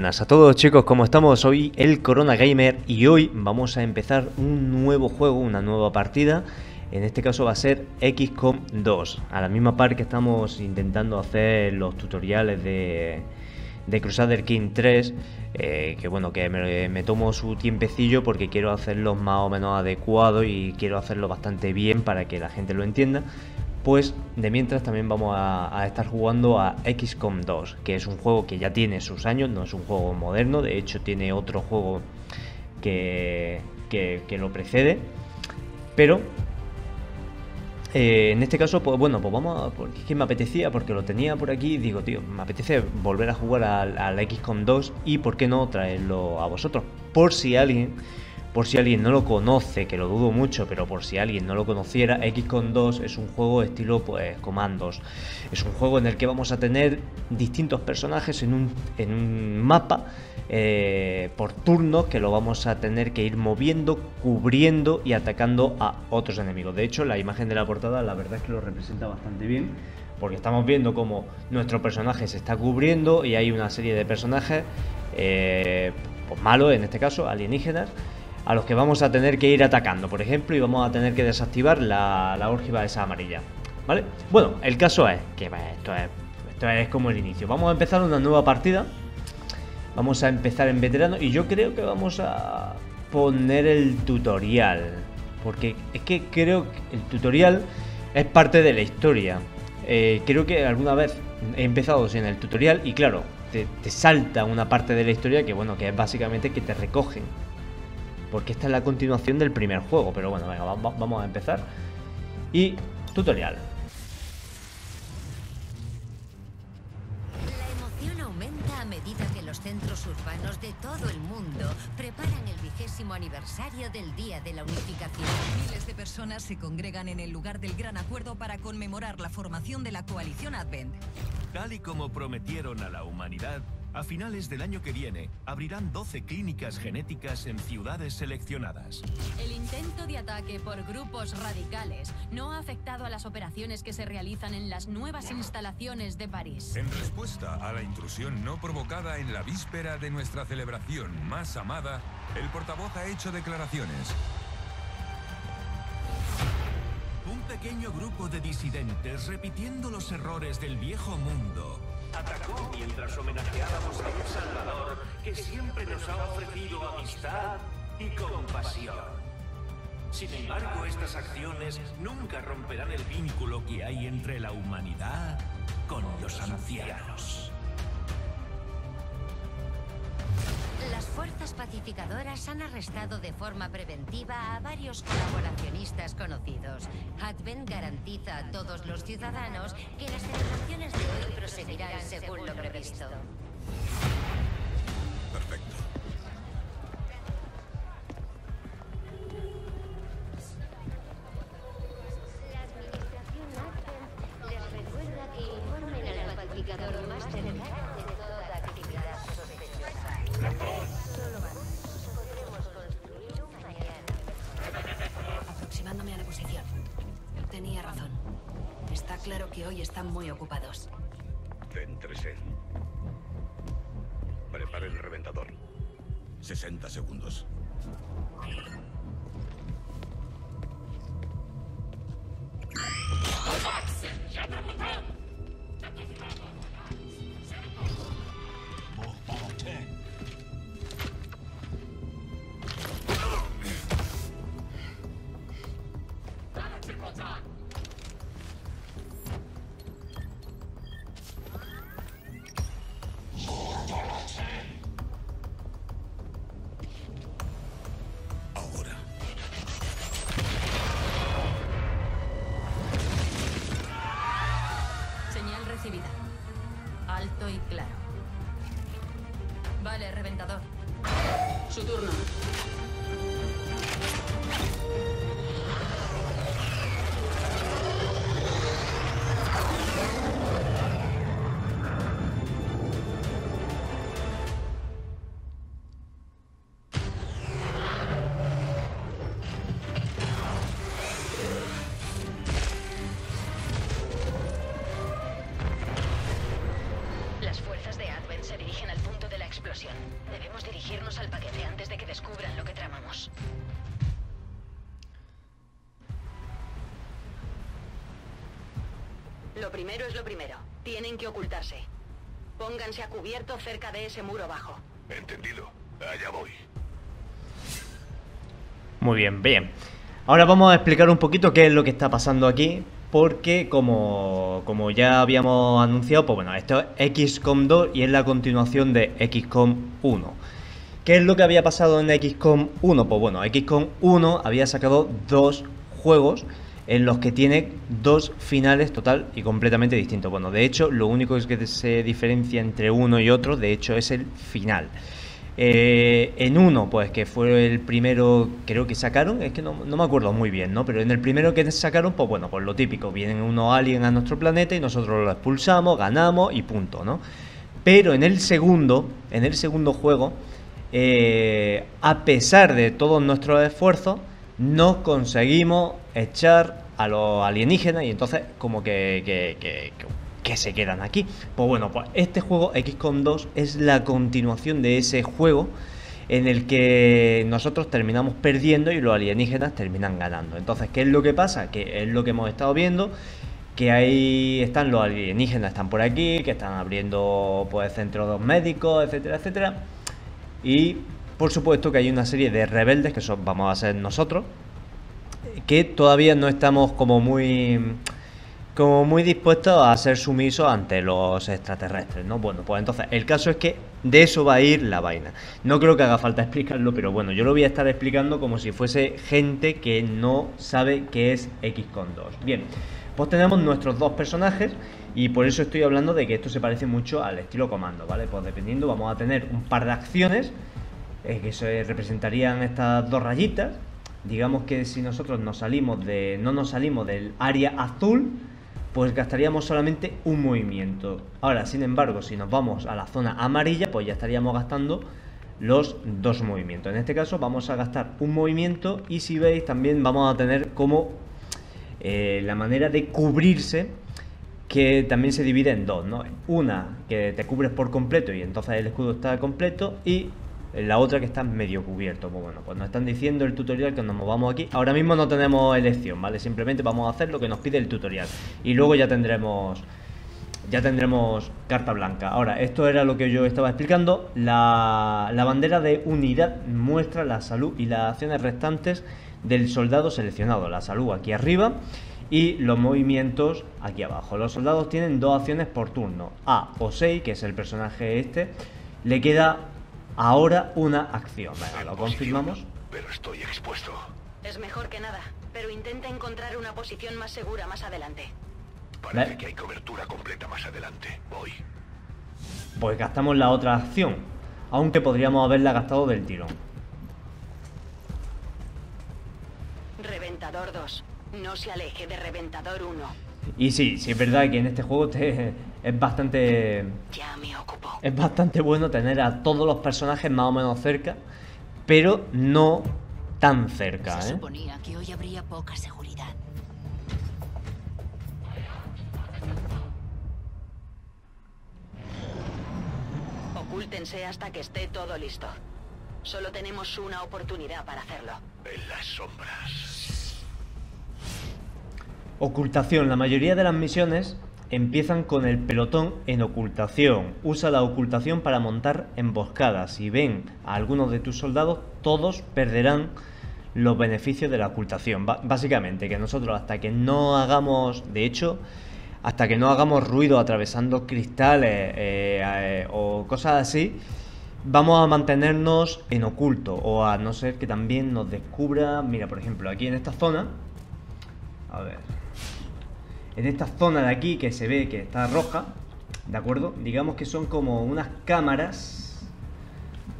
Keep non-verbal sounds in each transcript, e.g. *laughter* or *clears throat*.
buenas a todos chicos, ¿cómo estamos? Soy el Corona Gamer y hoy vamos a empezar un nuevo juego, una nueva partida. En este caso va a ser XCOM 2, a la misma par que estamos intentando hacer los tutoriales de, de Crusader King 3, eh, que bueno, que me, tomo su tiempecillo porque quiero hacerlos más o menos adecuados y quiero hacerlo bastante bien para que la gente lo entienda. Pues de mientras también vamos a, estar jugando a XCOM 2, que es un juego que ya tiene sus años, no es un juego moderno, de hecho tiene otro juego que, que, lo precede, pero eh, en este caso, pues bueno, pues vamos a. Es que me apetecía, porque lo tenía por aquí. Digo, tío, me apetece volver a jugar al XCOM 2 y por qué no traerlo a vosotros. Por si alguien por si alguien no lo conoce, que lo dudo mucho, pero por si alguien no lo conociera, XCOM 2 es un juego estilo pues comandos. Es un juego en el que vamos a tener distintos personajes en un, mapa eh, por turnos que lo vamos a tener que ir moviendo, cubriendo y atacando a otros enemigos. De hecho, la imagen de la portada la verdad es que lo representa bastante bien. Porque estamos viendo cómo nuestro personaje se está cubriendo y hay una serie de personajes eh, pues malos, en este caso, alienígenas, a los que vamos a tener que ir atacando, por ejemplo, y vamos a tener que desactivar la, la esa amarilla. ¿Vale? Bueno, el caso es que esto es, esto es como el inicio. Vamos a empezar una nueva partida. Vamos a empezar en veterano y yo creo que vamos a poner el tutorial. Porque es que creo que el tutorial es parte de la historia. Eh, creo que alguna vez he empezado sin el tutorial y claro, te, te salta una parte de la historia que bueno, que es básicamente que te recogen porque esta es la continuación del primer juego. Pero bueno, venga, vamos a empezar. Y tutorial. La emoción aumenta a medida que los centros urbanos de todo el mundo preparan el vigésimo aniversario del Día de la Unificación. Miles de personas se congregan en el lugar del Gran Acuerdo para conmemorar la formación de la coalición Advent. Tal y como prometieron a la humanidad, a finales del año que viene, abrirán 12 clínicas genéticas en ciudades seleccionadas. El intento de ataque por grupos radicales no ha afectado a las operaciones que se realizan en las nuevas instalaciones de París. En respuesta a la intrusión no provocada en la víspera de nuestra celebración más amada, el portavoz ha hecho declaraciones. Un pequeño grupo de disidentes repitiendo los errores del viejo mundo atacó mientras homenajeábamos a un Salvador que siempre nos ha ofrecido amistad y compasión. Sin embargo, estas acciones nunca romperán el vínculo que hay entre la humanidad con los ancianos. Las fuerzas pacificadoras han arrestado de forma preventiva a varios colaboracionistas conocidos. Advent garantiza a todos los ciudadanos que las celebraciones de hoy proseguirán según lo previsto. Perfecto. La administración Advent les recuerda que informen al pacificador más cercano Tenía razón. Está claro que hoy están muy ocupados. Céntrese. Prepare el reventador. 60 segundos. Explosión. Debemos dirigirnos al paquete antes de que descubran lo que tramamos. Lo primero es lo primero. Tienen que ocultarse. Pónganse a cubierto cerca de ese muro bajo. Entendido. Allá voy. Muy bien, bien. Ahora vamos a explicar un poquito qué es lo que está pasando aquí, porque como, como ya habíamos anunciado, pues bueno, esto es XCOM 2 y es la continuación de XCOM 1. ¿Qué es lo que había pasado en XCOM 1? Pues bueno, XCOM 1 había sacado dos juegos en los que tiene dos finales total y completamente distintos. Bueno, de hecho, lo único que se diferencia entre uno y otro, de hecho, es el final. Eh, en uno, pues que fue el primero, creo que sacaron, es que no, no, me acuerdo muy bien, ¿no? Pero en el primero que sacaron, pues bueno, pues lo típico, vienen unos aliens a nuestro planeta y nosotros lo expulsamos, ganamos y punto, ¿no? Pero en el segundo, en el segundo juego, eh, a pesar de todos nuestros esfuerzos, no conseguimos echar a los alienígenas y entonces como que, que, que, que se quedan aquí. Pues bueno, pues este juego XCOM 2 es la continuación de ese juego en el que nosotros terminamos perdiendo y los alienígenas terminan ganando. Entonces, ¿qué es lo que pasa? Que es lo que hemos estado viendo, que ahí están los alienígenas, están por aquí, que están abriendo pues centros médicos, etcétera, etcétera. Y por supuesto que hay una serie de rebeldes que vamos a ser nosotros, que todavía no estamos como muy como muy dispuestos a ser sumisos ante los extraterrestres, ¿no? Bueno, pues entonces el caso es que de eso va a ir la vaina. No creo que haga falta *laughs* explicarlo, pero bueno, yo lo voy a estar explicando como si fuese gente que no sabe qué es XCOM 2. Bien, pues tenemos nuestros dos personajes y por eso estoy hablando de que esto se parece mucho al estilo comando, ¿vale? Pues dependiendo vamos a tener un par de acciones eh, que se representarían estas dos rayitas. Digamos que si nosotros nos salimos de no nos salimos del área azul, pues gastaríamos solamente un movimiento. Ahora, sin embargo, si nos vamos a la zona amarilla, pues ya estaríamos gastando los dos movimientos. En este caso vamos a gastar un movimiento y si veis también vamos a tener como eh, la manera de cubrirse que también se divide en dos, ¿no? Una que te cubres por completo y entonces el escudo está completo y la otra que está medio cubierto. Pues bueno, pues nos están diciendo el tutorial que nos movamos aquí. Ahora mismo no tenemos elección, ¿vale? Simplemente vamos a hacer lo que nos pide el tutorial. Y luego ya tendremos ya tendremos carta blanca. Ahora, esto era lo que yo estaba explicando. La, la, bandera de unidad muestra la salud y las acciones restantes del soldado seleccionado. La salud aquí arriba y los movimientos aquí abajo. Los soldados tienen dos acciones por turno. A o 6, que es el personaje este, le queda ahora una acción. Venga, lo confirmamos. Pero estoy expuesto. Es mejor que nada, pero intenta encontrar una posición más segura más adelante. Parece que hay cobertura completa más adelante. Voy. Pues gastamos la otra acción, aunque podríamos haberla gastado del tirón. Reventador 2. No se aleje de Reventador 1. Y sí, sí es verdad que en este juego te, es bastante... Ya me ocupo. Es bastante bueno tener a todos los personajes más o menos cerca, pero no tan cerca, Se ¿eh? suponía que hoy habría poca seguridad. Ocúltense hasta que esté todo listo. Solo tenemos una oportunidad para hacerlo. En las sombras. Ocultación. La mayoría de las misiones empiezan con el pelotón en ocultación. Usa la ocultación para montar emboscadas. Si ven a algunos de tus soldados, todos perderán los beneficios de la ocultación. Básicamente, que nosotros hasta que no hagamos, de hecho, hasta que no hagamos ruido atravesando cristales eh, eh, o cosas así, vamos a mantenernos en oculto. O a no ser que también nos descubra, mira, por ejemplo, aquí en esta zona, a ver, en esta zona de aquí que se ve que está roja, ¿de acuerdo? Digamos que son como unas cámaras,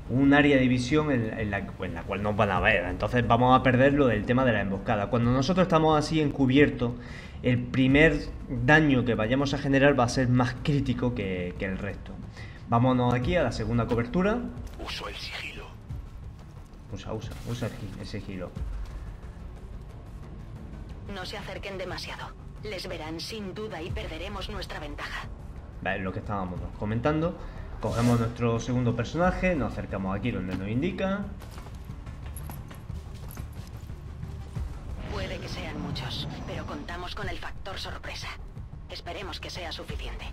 un área de visión en, en la, en la cual nos van a ver. Entonces vamos a perder lo del tema de la emboscada. Cuando nosotros estamos así encubiertos, el primer daño que vayamos a generar va a ser más crítico que, que el resto. Vámonos aquí a la segunda cobertura. Uso el sigilo. Usa, usa, usa el ese giro. No se acerquen demasiado. Les verán sin duda y perderemos nuestra ventaja. Vale, lo que estábamos comentando. Cogemos nuestro segundo personaje, nos acercamos aquí donde nos indica. Puede que sean muchos, pero contamos con el factor sorpresa. Esperemos que sea suficiente.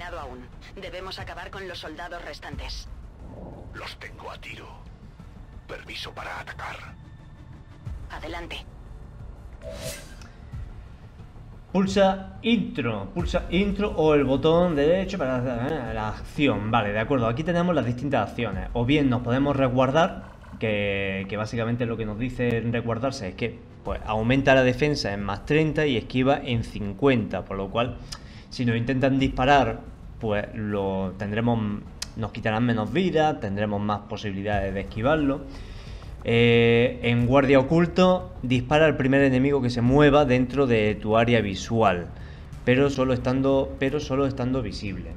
Terminado aún. Debemos acabar con los soldados restantes. Los tengo a tiro. Permiso para atacar. Adelante. Pulsa intro, pulsa intro o el botón derecho para la acción. Vale, de acuerdo. Aquí tenemos las distintas acciones. O bien nos podemos resguardar, que, que básicamente lo que nos dice resguardarse es que pues, aumenta la defensa en más 30 y esquiva en 50. Por lo cual, si nos intentan disparar, pues lo tendremos, nos quitarán menos vida, tendremos más posibilidades de esquivarlo. Eh, en guardia oculto, dispara al primer enemigo que se mueva dentro de tu área visual, pero solo estando, pero solo estando visible.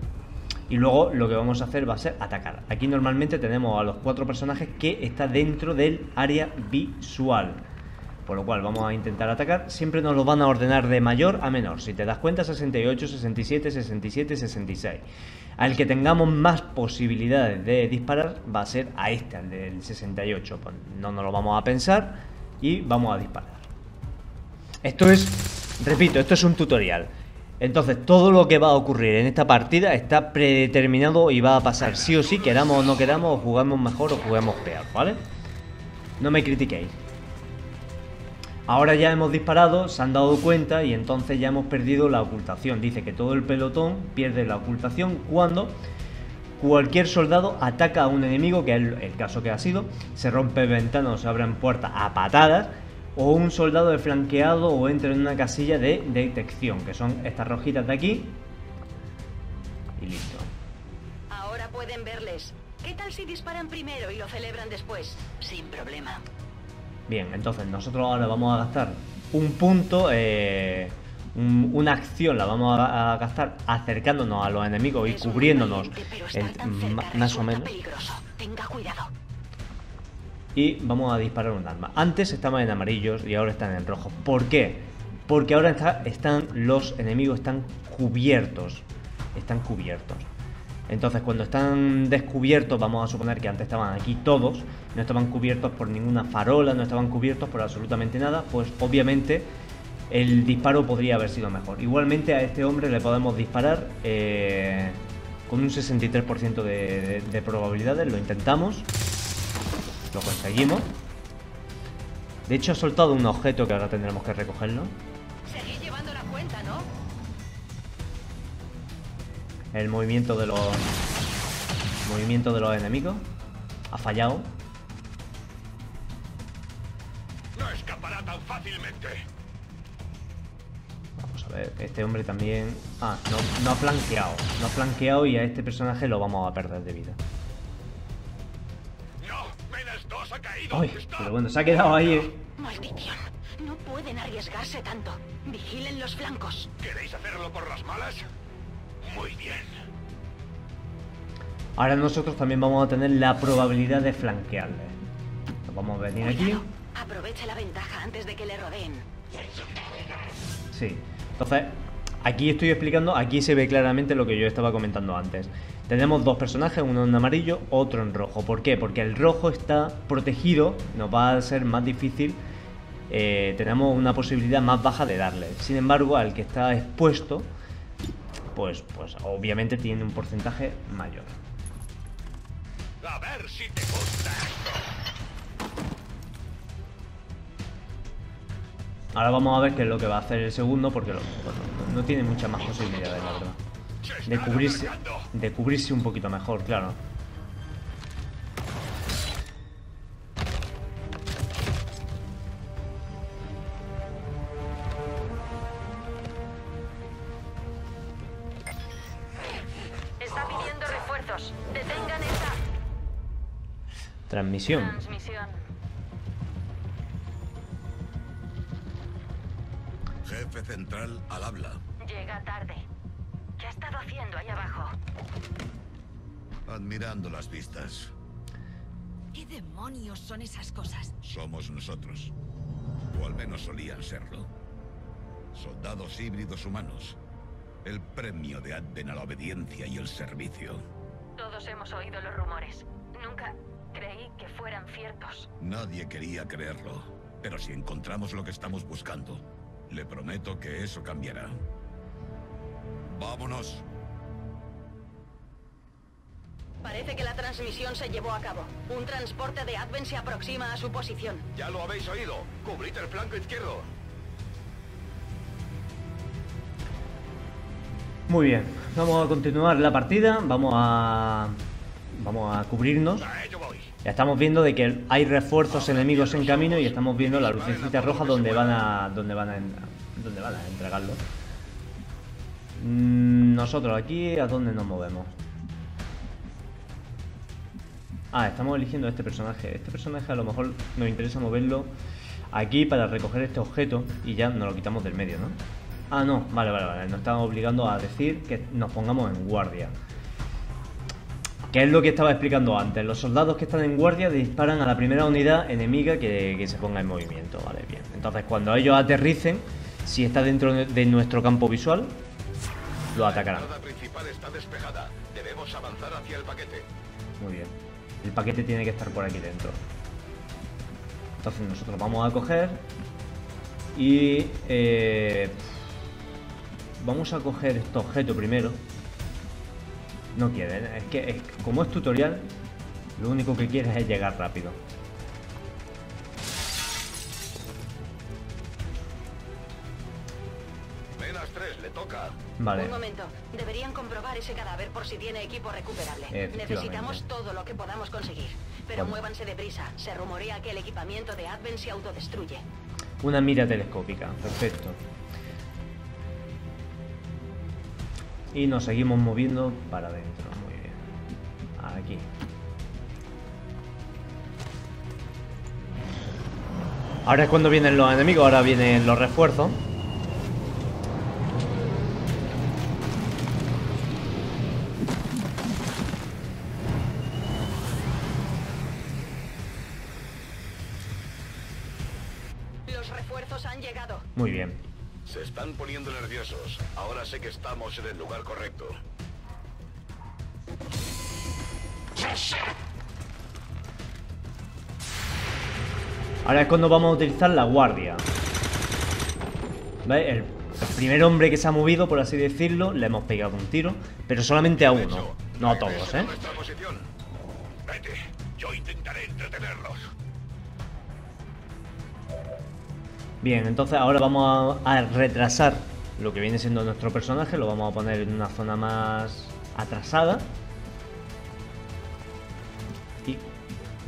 Y luego lo que vamos a hacer va a ser atacar. Aquí normalmente tenemos a los cuatro personajes que está dentro del área visual. Por lo cual vamos a intentar atacar. Siempre nos lo van a ordenar de mayor a menor. Si te das cuenta, 68, 67, 67, 66. Al que tengamos más posibilidades de disparar va a ser a este, al del 68. Pues no nos lo vamos a pensar y vamos a disparar. Esto es, repito, esto es un tutorial. Entonces todo lo que va a ocurrir en esta partida está predeterminado y va a pasar sí o sí, queramos o no queramos, o jugamos mejor o juguemos peor, ¿vale? No me critiquéis. Ahora ya hemos disparado, se han dado cuenta y entonces ya hemos perdido la ocultación. Dice que todo el pelotón pierde la ocultación cuando cualquier soldado ataca a un enemigo, que es el, caso que ha sido, se rompe ventanas o se abren puertas a patadas, o un soldado de flanqueado o entra en una casilla de detección, que son estas rojitas de aquí. Y listo. Ahora pueden verles. ¿Qué tal si disparan primero y lo celebran después? Sin problema. Bien, entonces nosotros ahora vamos a gastar un punto, eh, un- una acción la vamos a, a gastar acercándonos a los enemigos y cubriéndonos más o menos. peligroso. Tenga cuidado. Y vamos a disparar un arma. Antes estaban en amarillos y ahora están en rojo. ¿Por qué? Porque ahora está- están los enemigos están cubiertos. Están cubiertos. Entonces cuando están descubiertos, vamos a suponer que antes estaban aquí todos, no estaban cubiertos por ninguna farola, no estaban cubiertos por absolutamente nada, pues obviamente el disparo podría haber sido mejor. Igualmente a este hombre le podemos disparar eh, con un 63% de, de- de probabilidades, lo intentamos, lo conseguimos. De hecho ha soltado un objeto que ahora tendremos que recogerlo. El movimiento de los movimiento de los enemigos ha fallado. No escapará tan fácilmente. Vamos a ver, este hombre también. Ah, no, no ha flanqueado. No ha flanqueado y a este personaje lo vamos a perder de vida. No, menos dos ha caído. Ay, pero bueno, se ha quedado ahí. eh. Maldición. No pueden arriesgarse tanto. Vigilen los flancos. ¿Queréis hacerlo por las malas? Muy bien. Ahora nosotros también vamos a tener la probabilidad de flanquearle. Nos vamos a venir aquí. Cuidado. Aproveche la ventaja antes de que le rodeen. Sí. Entonces, aquí estoy explicando, aquí se ve claramente lo que yo estaba comentando antes. Tenemos dos personajes, uno en amarillo, otro en rojo. ¿Por qué? Porque el rojo está protegido, nos va a ser más difícil, eh, tenemos una posibilidad más baja de darle. Sin embargo, al que está expuesto, pues, pues obviamente tiene un porcentaje mayor. A ver si te gusta esto. Ahora vamos a ver qué es lo que va a hacer el segundo, porque lo- bueno, no- tiene muchas más posibilidades, la verdad. De cubrirse, de cubrirse un poquito mejor, claro. Transmisión. transmisión. Jefe central al habla. Llega tarde. ¿Qué ha estado haciendo ahí abajo? Admirando las vistas. ¿Qué demonios son esas cosas? Somos nosotros. O al menos solían serlo. Soldados híbridos humanos. El premio de Adven a la obediencia y el servicio. Todos hemos oído los rumores. Nunca creí que fueran ciertos. Nadie quería creerlo. Pero si encontramos lo que estamos buscando, le prometo que eso cambiará. Vámonos. Parece que la transmisión se llevó a cabo. Un transporte de Advent se aproxima a su posición. Ya lo habéis oído. Cubrid el flanco izquierdo. Muy bien, vamos a continuar la partida, vamos a vamos a cubrirnos. A. Ya estamos viendo de que hay refuerzos enemigos en camino y estamos viendo la lucecita roja donde van a donde van a donde van a entregarlo. Mm, Nosotros aquí a dónde nos movemos. Ah, estamos eligiendo este personaje. Este personaje a lo mejor nos interesa moverlo aquí para recoger este objeto y ya nos lo quitamos del medio, ¿no? Ah, no, vale, vale, vale. Nos están obligando a decir que nos pongamos en guardia. Que es lo que estaba explicando antes. Los soldados que están en guardia disparan a la primera unidad enemiga que, que se ponga en movimiento. Vale, bien. Entonces, cuando ellos aterricen, si está dentro de- nuestro campo visual, lo atacarán. La entrada principal está despejada. Debemos avanzar hacia el paquete. Muy bien. El paquete tiene que estar por aquí dentro. Entonces nosotros vamos a coger y eh, vamos a coger este objeto primero. No quiere, ¿eh? es que es- como es tutorial, lo único que quiere es llegar rápido. Menas 3, le toca. Vale. Un momento. Deberían comprobar ese cadáver por si tiene equipo recuperable. Necesitamos todo lo que podamos conseguir. Pero Vamos. muévanse deprisa. Se rumorea que el equipamiento de Advent se autodestruye. Una mira telescópica, perfecto. Y nos seguimos moviendo para adentro, muy bien. Aquí. Ahora es cuando vienen los enemigos, ahora vienen los refuerzos. Los refuerzos han llegado. Muy bien. Están poniendo nerviosos. Ahora sé que estamos en el lugar correcto. Ahora es cuando vamos a utilizar la guardia. ¿Veis? El, primer hombre que se ha movido, por así decirlo, le hemos pegado un tiro, pero solamente a uno, no a todos, ¿eh? Bien, entonces ahora vamos a, retrasar lo que viene siendo nuestro personaje, lo vamos a poner en una zona más atrasada. Y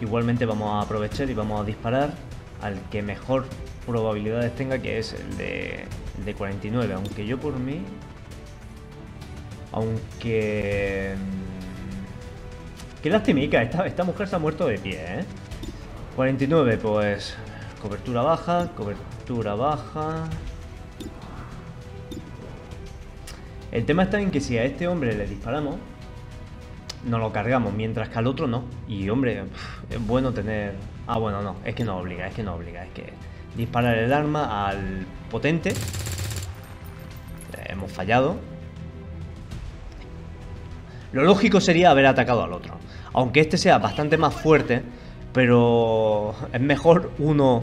igualmente vamos a aprovechar y vamos a disparar al que mejor probabilidades tenga, que es el de, el de 49, aunque yo por mí... Aunque... mm, Qué lastimica, esta, esta mujer se ha muerto de pie, ¿eh? 49, pues... Cobertura baja, cobertura baja... El tema está en que si a este hombre le disparamos, nos lo cargamos, mientras que al otro no. Y hombre, es bueno tener... Ah, bueno, no, es que no obliga, es que no obliga, es que disparar el arma al potente. Hemos fallado. Lo lógico sería haber atacado al otro. Aunque este sea bastante más fuerte, pero es mejor uno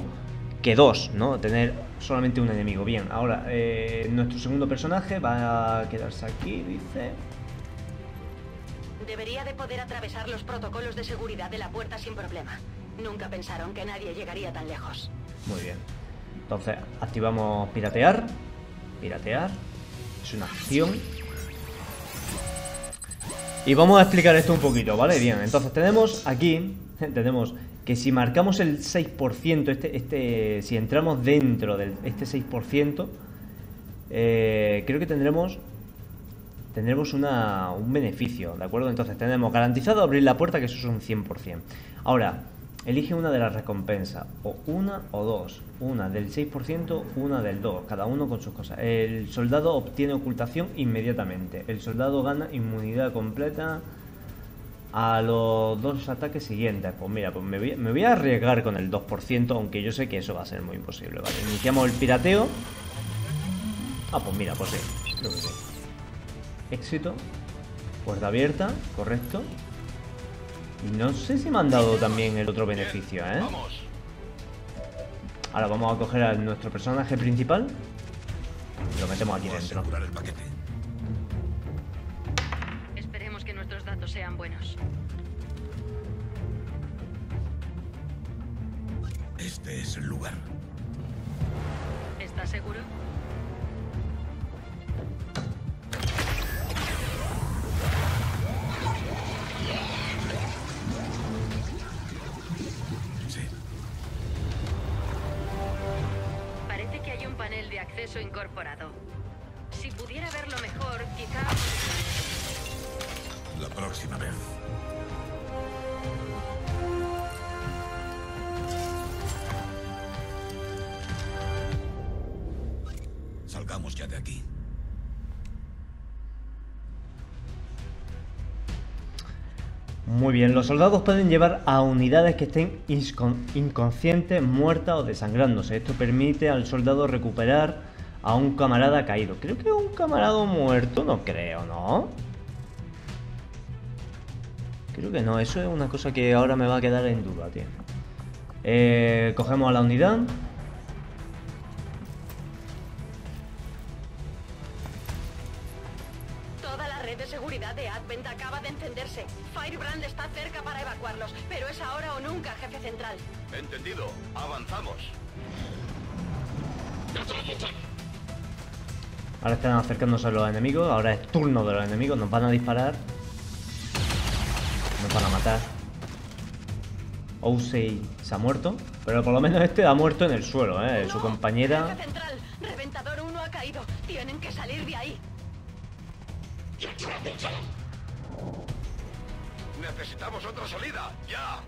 que dos, ¿no? Tener solamente un enemigo. Bien, ahora eh, nuestro segundo personaje va a quedarse aquí, dice. Debería de poder atravesar los protocolos de seguridad de la puerta sin problema. Nunca pensaron que nadie llegaría tan lejos. Muy bien. Entonces, activamos piratear. Piratear. Es una acción. Y vamos a explicar esto un poquito, ¿vale? Bien, entonces tenemos aquí, *laughs* tenemos que si marcamos el 6%, este, este, si entramos dentro de este 6%, eh, creo que tendremos tendremos una, un beneficio, ¿de acuerdo? Entonces tenemos garantizado abrir la puerta, que eso es un 100%. Ahora, Elige una de las recompensas, o una o dos. Una del 6%, una del 2%, cada uno con sus cosas. El soldado obtiene ocultación inmediatamente. El soldado gana inmunidad completa a los dos ataques siguientes. Pues mira, pues me voy, a arriesgar con el 2%, aunque yo sé que eso va a ser muy imposible. Vale, iniciamos el pirateo. Ah, pues mira, pues sí, creo que sí. Éxito. Puerta abierta, correcto. Y no sé si me han dado también el otro beneficio, ¿eh? Ahora vamos a coger a nuestro personaje principal. Y lo metemos aquí dentro. Sean buenos. Este es el lugar. ¿Estás seguro? Sí. Parece que hay un panel de acceso incorporado. Si pudiera verlo vez. Salgamos ya de aquí. Muy bien, los soldados pueden llevar a unidades que estén inconscientes, muertas o desangrándose. Esto permite al soldado recuperar a un camarada caído. Creo que un camarada muerto, no creo, ¿no? Creo que no, eso es una cosa que ahora me va a quedar en duda, tío. Eh, cogemos a la unidad. Toda la red de seguridad de Advent acaba de encenderse. Firebrand está cerca para evacuarlos, pero es ahora o nunca, jefe central. Entendido. Avanzamos. Ahora están acercándose a los enemigos. Ahora es turno de los enemigos. Nos van a disparar. Van a matar. Ousei se ha muerto. Pero por lo menos este ha muerto en el suelo, ¿eh? Su compañera... Central, Reventador 1 ha caído. Tienen que salir de ahí. Necesitamos otra salida. Ya.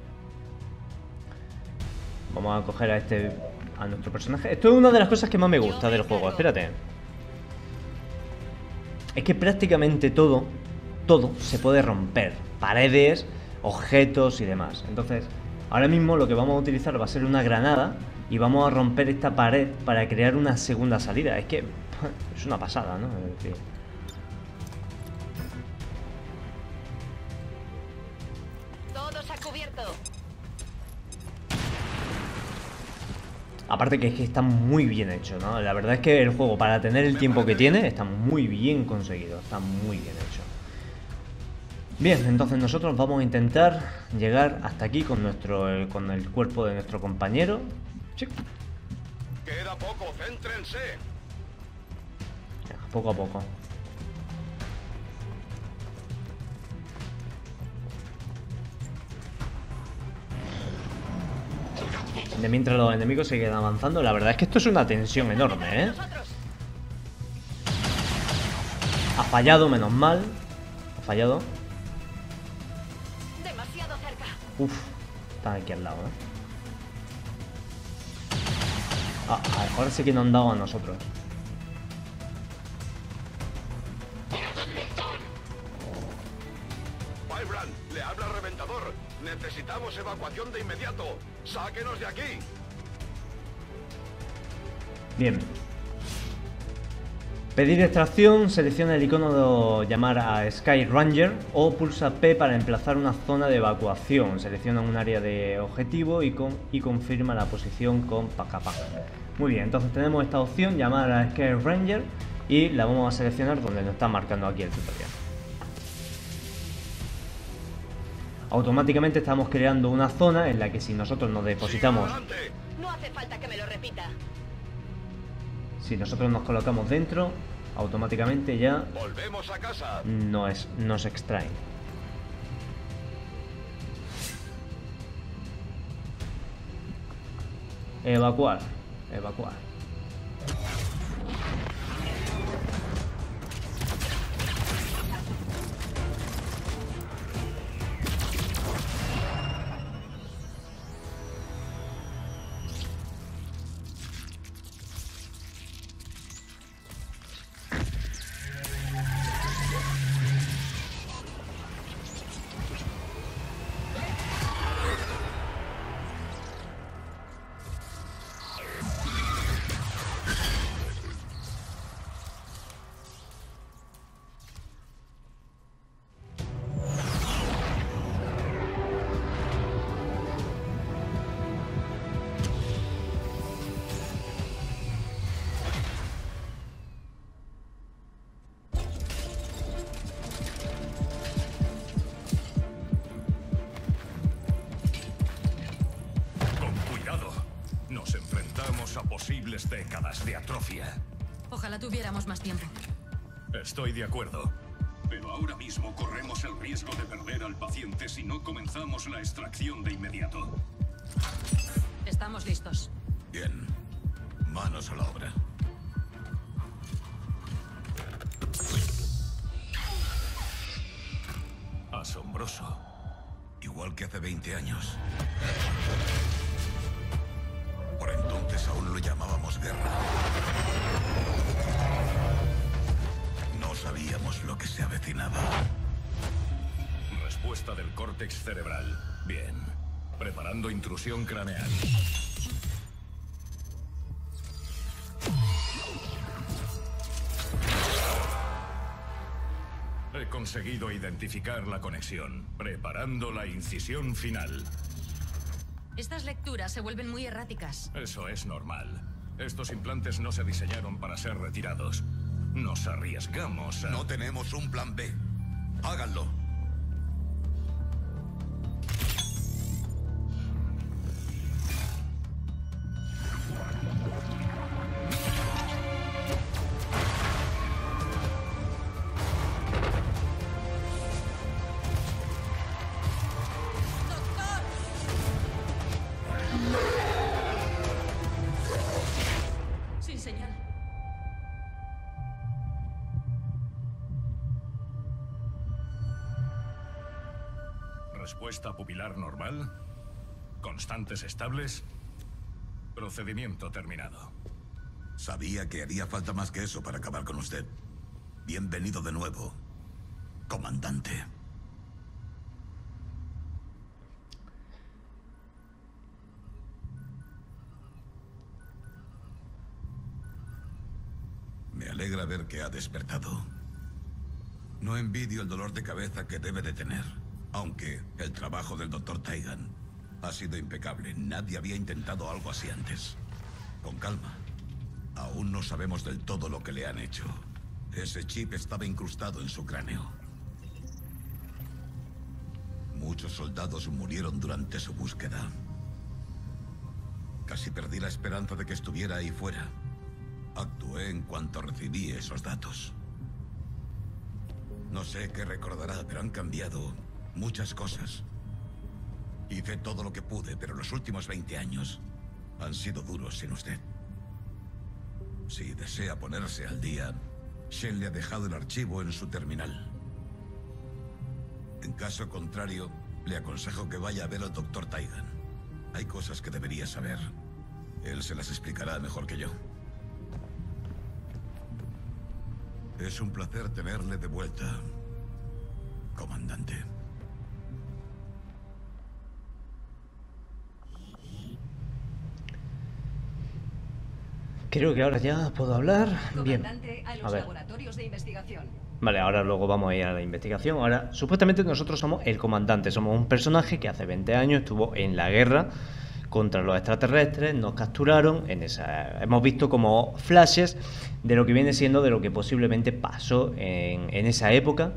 Vamos a coger a este... A nuestro personaje. Esto es una de las cosas que más me gusta del juego. Espérate. Es que prácticamente todo, todo se puede romper. Paredes, objetos y demás. Entonces, ahora mismo lo que vamos a utilizar va a ser una granada y vamos a romper esta pared para crear una segunda salida. Es que *laughs* es una pasada, ¿no? Es decir. Aparte que es que está muy bien hecho, ¿no? La verdad es que el juego, para tener el tiempo que tiene, está muy bien conseguido. Está muy bien hecho. Bien, entonces nosotros vamos a intentar llegar hasta aquí con nuestro eh, con el cuerpo de nuestro compañero. Sí, Queda poco. Céntrense. poco a poco. De mientras los enemigos siguen avanzando, la verdad es que esto es una tensión enorme, ¿eh? Ha fallado, menos mal. Ha fallado. Uf, están aquí al lado, ¿eh? Ah, ah, ahora sí que nos han dado a nosotros. Firebrand, le habla Reventador. Necesitamos evacuación de inmediato. Sáquenos de aquí. Bien. Pedir extracción, selecciona el icono de llamar a Sky Ranger o pulsa P para emplazar una zona de evacuación. Selecciona un área de objetivo y, con, y confirma la posición con Pacapa. Muy bien, entonces tenemos esta opción, llamar a Sky Ranger y la vamos a seleccionar donde nos está marcando aquí el tutorial. Automáticamente estamos creando una zona en la que si nosotros nos depositamos. No hace falta que me lo repita. Si nosotros nos colocamos dentro, automáticamente ya Volvemos a casa. nos, nos extraen. Evacuar. Evacuar. Décadas de atrofia. Ojalá tuviéramos más tiempo. Estoy de acuerdo. Pero ahora mismo corremos el riesgo de perder al paciente si no comenzamos la extracción de inmediato. Estamos listos. Bien. Manos a la obra. Asombroso. Igual que hace 20 años. Entonces aún lo llamábamos guerra. No sabíamos lo que se avecinaba. Respuesta del córtex cerebral. Bien. Preparando intrusión craneal. He conseguido identificar la conexión, preparando la incisión final. Estas lecturas se vuelven muy erráticas. Eso es normal. Estos implantes no se diseñaron para ser retirados. Nos arriesgamos a... No tenemos un plan B. Háganlo. Normal. Constantes estables. Procedimiento terminado. Sabía que haría falta más que eso para acabar con usted. Bienvenido de nuevo, comandante. Me alegra ver que ha despertado. No envidio el dolor de cabeza que debe de tener, aunque el trabajo del doctor Taigan ha sido impecable. Nadie había intentado algo así antes. Con calma. Aún no sabemos del todo lo que le han hecho. Ese chip estaba incrustado en su cráneo. Muchos soldados murieron durante su búsqueda. Casi perdí la esperanza de que estuviera ahí fuera. Actué en cuanto recibí esos datos. No sé qué recordará, pero han cambiado muchas cosas. Hice todo lo que pude, pero los últimos 20 años han sido duros sin usted. Si desea ponerse al día, Shen le ha dejado el archivo en su terminal. En caso contrario, le aconsejo que vaya a ver al doctor Taigan. Hay cosas que debería saber. Él se las explicará mejor que yo. Es un placer tenerle de vuelta, comandante. Creo que ahora ya puedo hablar. Bien. A ver. laboratorios de investigación. Vale, ahora luego vamos a ir a la investigación. Ahora, supuestamente nosotros somos el comandante, somos un personaje que hace 20 años estuvo en la guerra contra los extraterrestres, nos capturaron, en esa, hemos visto como flashes de lo que viene siendo de lo que posiblemente pasó en, en esa época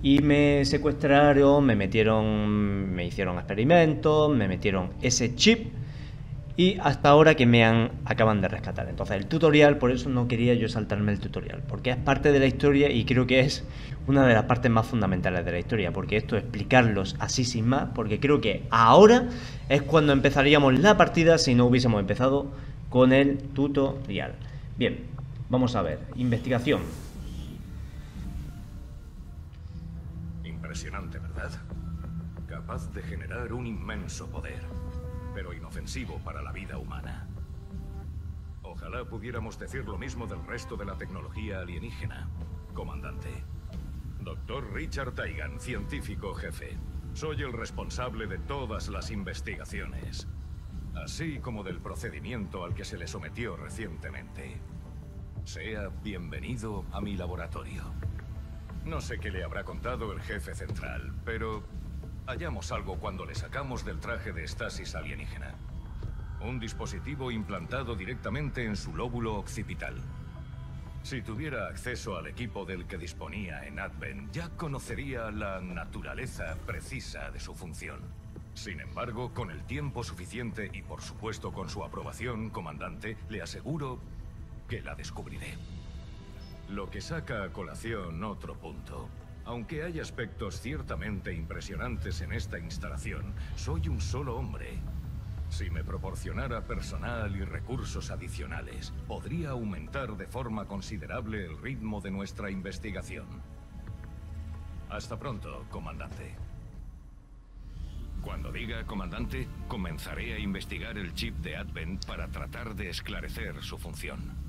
y me secuestraron, me metieron, me hicieron experimentos, me metieron ese chip y hasta ahora que me han acaban de rescatar. Entonces el tutorial, por eso no quería yo saltarme el tutorial, porque es parte de la historia y creo que es una de las partes más fundamentales de la historia, porque esto explicarlos así sin más, porque creo que ahora es cuando empezaríamos la partida si no hubiésemos empezado con el tutorial. Bien, vamos a ver, investigación. Impresionante, ¿verdad? Capaz de generar un inmenso poder, pero inofensivo para la vida humana. Ojalá pudiéramos decir lo mismo del resto de la tecnología alienígena, comandante. Doctor Richard Taigan, científico jefe. Soy el responsable de todas las investigaciones, así como del procedimiento al que se le sometió recientemente. Sea bienvenido a mi laboratorio. No sé qué le habrá contado el jefe central, pero hallamos algo cuando le sacamos del traje de estasis alienígena. Un dispositivo implantado directamente en su lóbulo occipital. Si tuviera acceso al equipo del que disponía en Advent, ya conocería la naturaleza precisa de su función. Sin embargo, con el tiempo suficiente y por supuesto con su aprobación, comandante, le aseguro que la descubriré. Lo que saca a colación otro punto. Aunque hay aspectos ciertamente impresionantes en esta instalación, soy un solo hombre. Si me proporcionara personal y recursos adicionales, podría aumentar de forma considerable el ritmo de nuestra investigación. Hasta pronto, comandante. Cuando diga comandante, comenzaré a investigar el chip de Advent para tratar de esclarecer su función.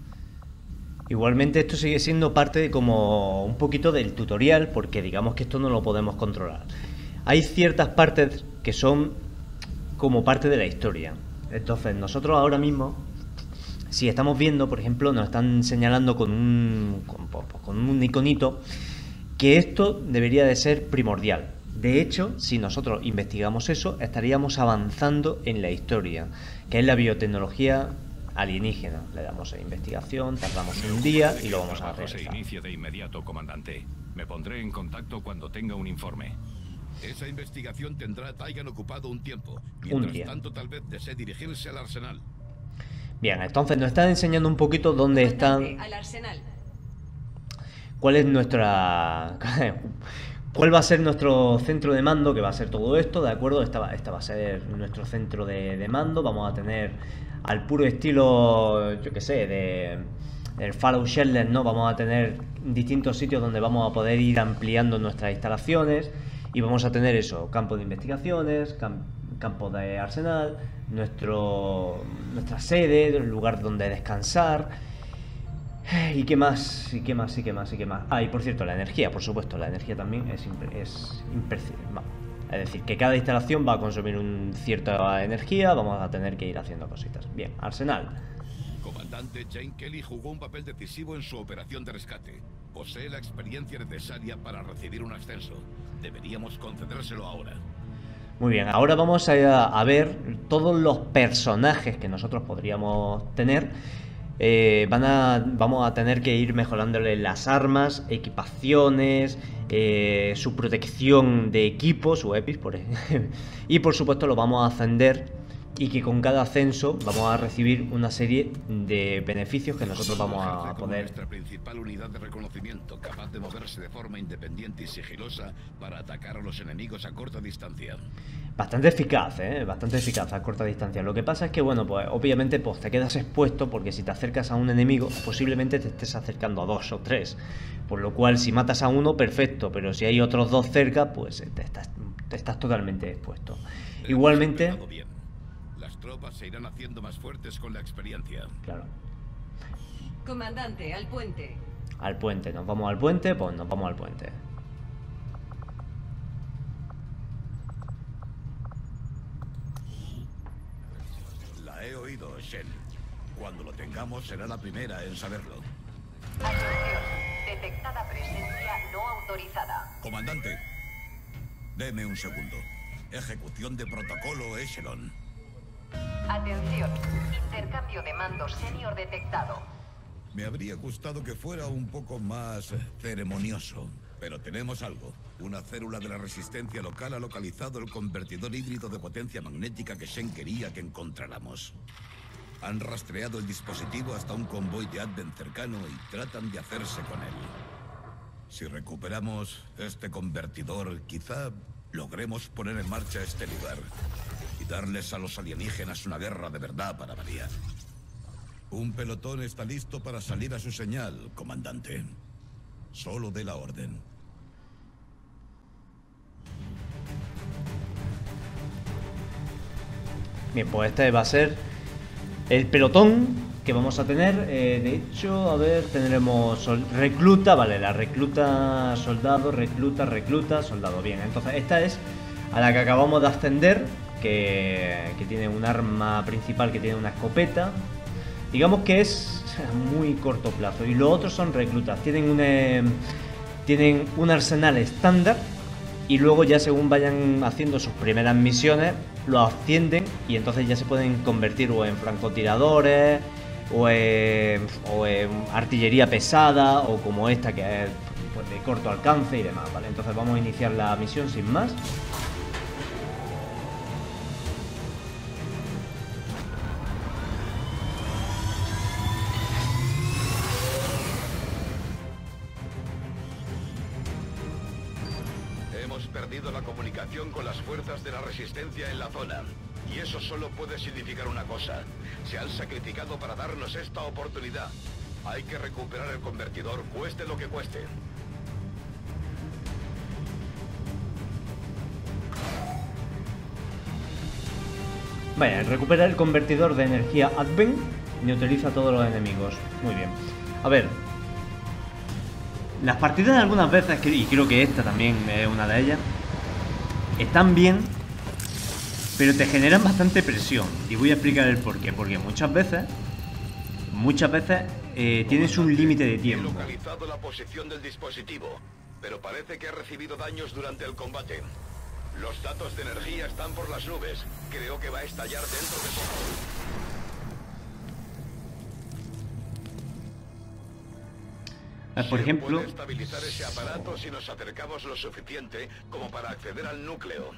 Igualmente esto sigue siendo parte de como un poquito del tutorial, porque digamos que esto no lo podemos controlar. Hay ciertas partes que son como parte de la historia. Entonces nosotros ahora mismo, si estamos viendo, por ejemplo, nos están señalando con un, con, con un iconito que esto debería de ser primordial. De hecho, si nosotros investigamos eso, estaríamos avanzando en la historia, que es la biotecnología alienígena. Le damos a investigación, tardamos un día y lo vamos a hacer. Se inicie de inmediato, comandante. Me pondré en contacto cuando tenga un informe. Esa investigación tendrá a Taigan ocupado un tiempo. Mientras tanto, tal vez desee dirigirse al arsenal. Bien, entonces nos están enseñando un poquito dónde están... Al arsenal. ¿Cuál es nuestra... *laughs* ¿Cuál va a ser nuestro centro de mando? Que va a ser todo esto, ¿de acuerdo? Esta va, esta va a ser nuestro centro de, de mando. Vamos a tener al puro estilo, yo que sé, de el Fallout Shelter, ¿no? Vamos a tener distintos sitios donde vamos a poder ir ampliando nuestras instalaciones y vamos a tener eso, campo de investigaciones, campo de arsenal, nuestro, nuestra sede, el lugar donde descansar. ¿Y qué más? ¿Y qué más? ¿Y qué más? ¿Y qué más? Ah, y por cierto, la energía, por supuesto, la energía también es, es imprescindible. Es decir, que cada instalación va a consumir un cierta energía, vamos a tener que ir haciendo cositas. Bien, Arsenal. Comandante Jane Kelly jugó un papel decisivo en su operación de rescate. Posee la experiencia necesaria para recibir un ascenso. Deberíamos concedérselo ahora. Muy bien, ahora vamos a, a ver todos los personajes que nosotros podríamos tener eh, van a, vamos a tener que ir mejorándole las armas, equipaciones, eh, su protección de equipo, su EPIs, por ejemplo. *laughs* y por supuesto lo vamos a ascender y que con cada ascenso vamos a recibir una serie de beneficios que nosotros vamos a poder... Nuestra principal unidad de reconocimiento, capaz de moverse de forma independiente y sigilosa para atacar a los enemigos a corta distancia. Bastante eficaz, ¿eh? Bastante eficaz a corta distancia. Lo que pasa es que, bueno, pues obviamente pues, te quedas expuesto porque si te acercas a un enemigo, posiblemente te estés acercando a dos o tres. Por lo cual, si matas a uno, perfecto, pero si hay otros dos cerca, pues te estás, te estás totalmente expuesto. Igualmente tropas se irán haciendo más fuertes con la experiencia. Claro. Comandante, al puente. Al puente, nos vamos al puente, pues nos vamos al puente. La he oído, Shen. Cuando lo tengamos será la primera en saberlo. Atención, detectada presencia no autorizada. Comandante, deme un segundo. Ejecución de protocolo Echelon. Atención, intercambio de mando senior detectado. Me habría gustado que fuera un poco más ceremonioso, pero tenemos algo. Una célula de la resistencia local ha localizado el convertidor híbrido de potencia magnética que Shen quería que encontráramos. Han rastreado el dispositivo hasta un convoy de Advent cercano y tratan de hacerse con él. Si recuperamos este convertidor, quizá logremos poner en marcha este lugar darles a los alienígenas una guerra de verdad para María. Un pelotón está listo para salir a su señal, comandante. Solo de la orden. Bien, pues este va a ser el pelotón que vamos a tener. Eh, de hecho, a ver, tendremos recluta, vale, la recluta, soldado, recluta, recluta, soldado. Bien, entonces esta es a la que acabamos de ascender que, tiene un arma principal que tiene una escopeta. Digamos que es *laughs* muy corto plazo. Y los otros son reclutas. Tienen un, eh, tienen un arsenal estándar. Y luego ya según vayan haciendo sus primeras misiones, lo ascienden y entonces ya se pueden convertir o en francotiradores o en, o en artillería pesada o como esta que es pues, de corto alcance y demás, ¿vale? Entonces vamos a iniciar la misión sin más. Perdido la comunicación con las fuerzas de la resistencia en la zona. Y eso solo puede significar una cosa. Se han sacrificado para darnos esta oportunidad. Hay que recuperar el convertidor, cueste lo que cueste. Vaya, recupera el convertidor de energía Advent neutraliza a todos los enemigos. Muy bien. A ver. Las partidas algunas veces, y creo que esta también es una de ellas, están bien, pero te generan bastante presión. Y voy a explicar el por qué. Porque muchas veces, muchas veces eh, tienes un límite de He tiempo. localizado la posición del dispositivo, pero parece que ha recibido daños durante el combate. Los datos de energía están por las nubes. Creo que va a estallar dentro de poco. Por Se ejemplo, estabilizar ese aparato si nos acercamos lo suficiente como para acceder al núcleo.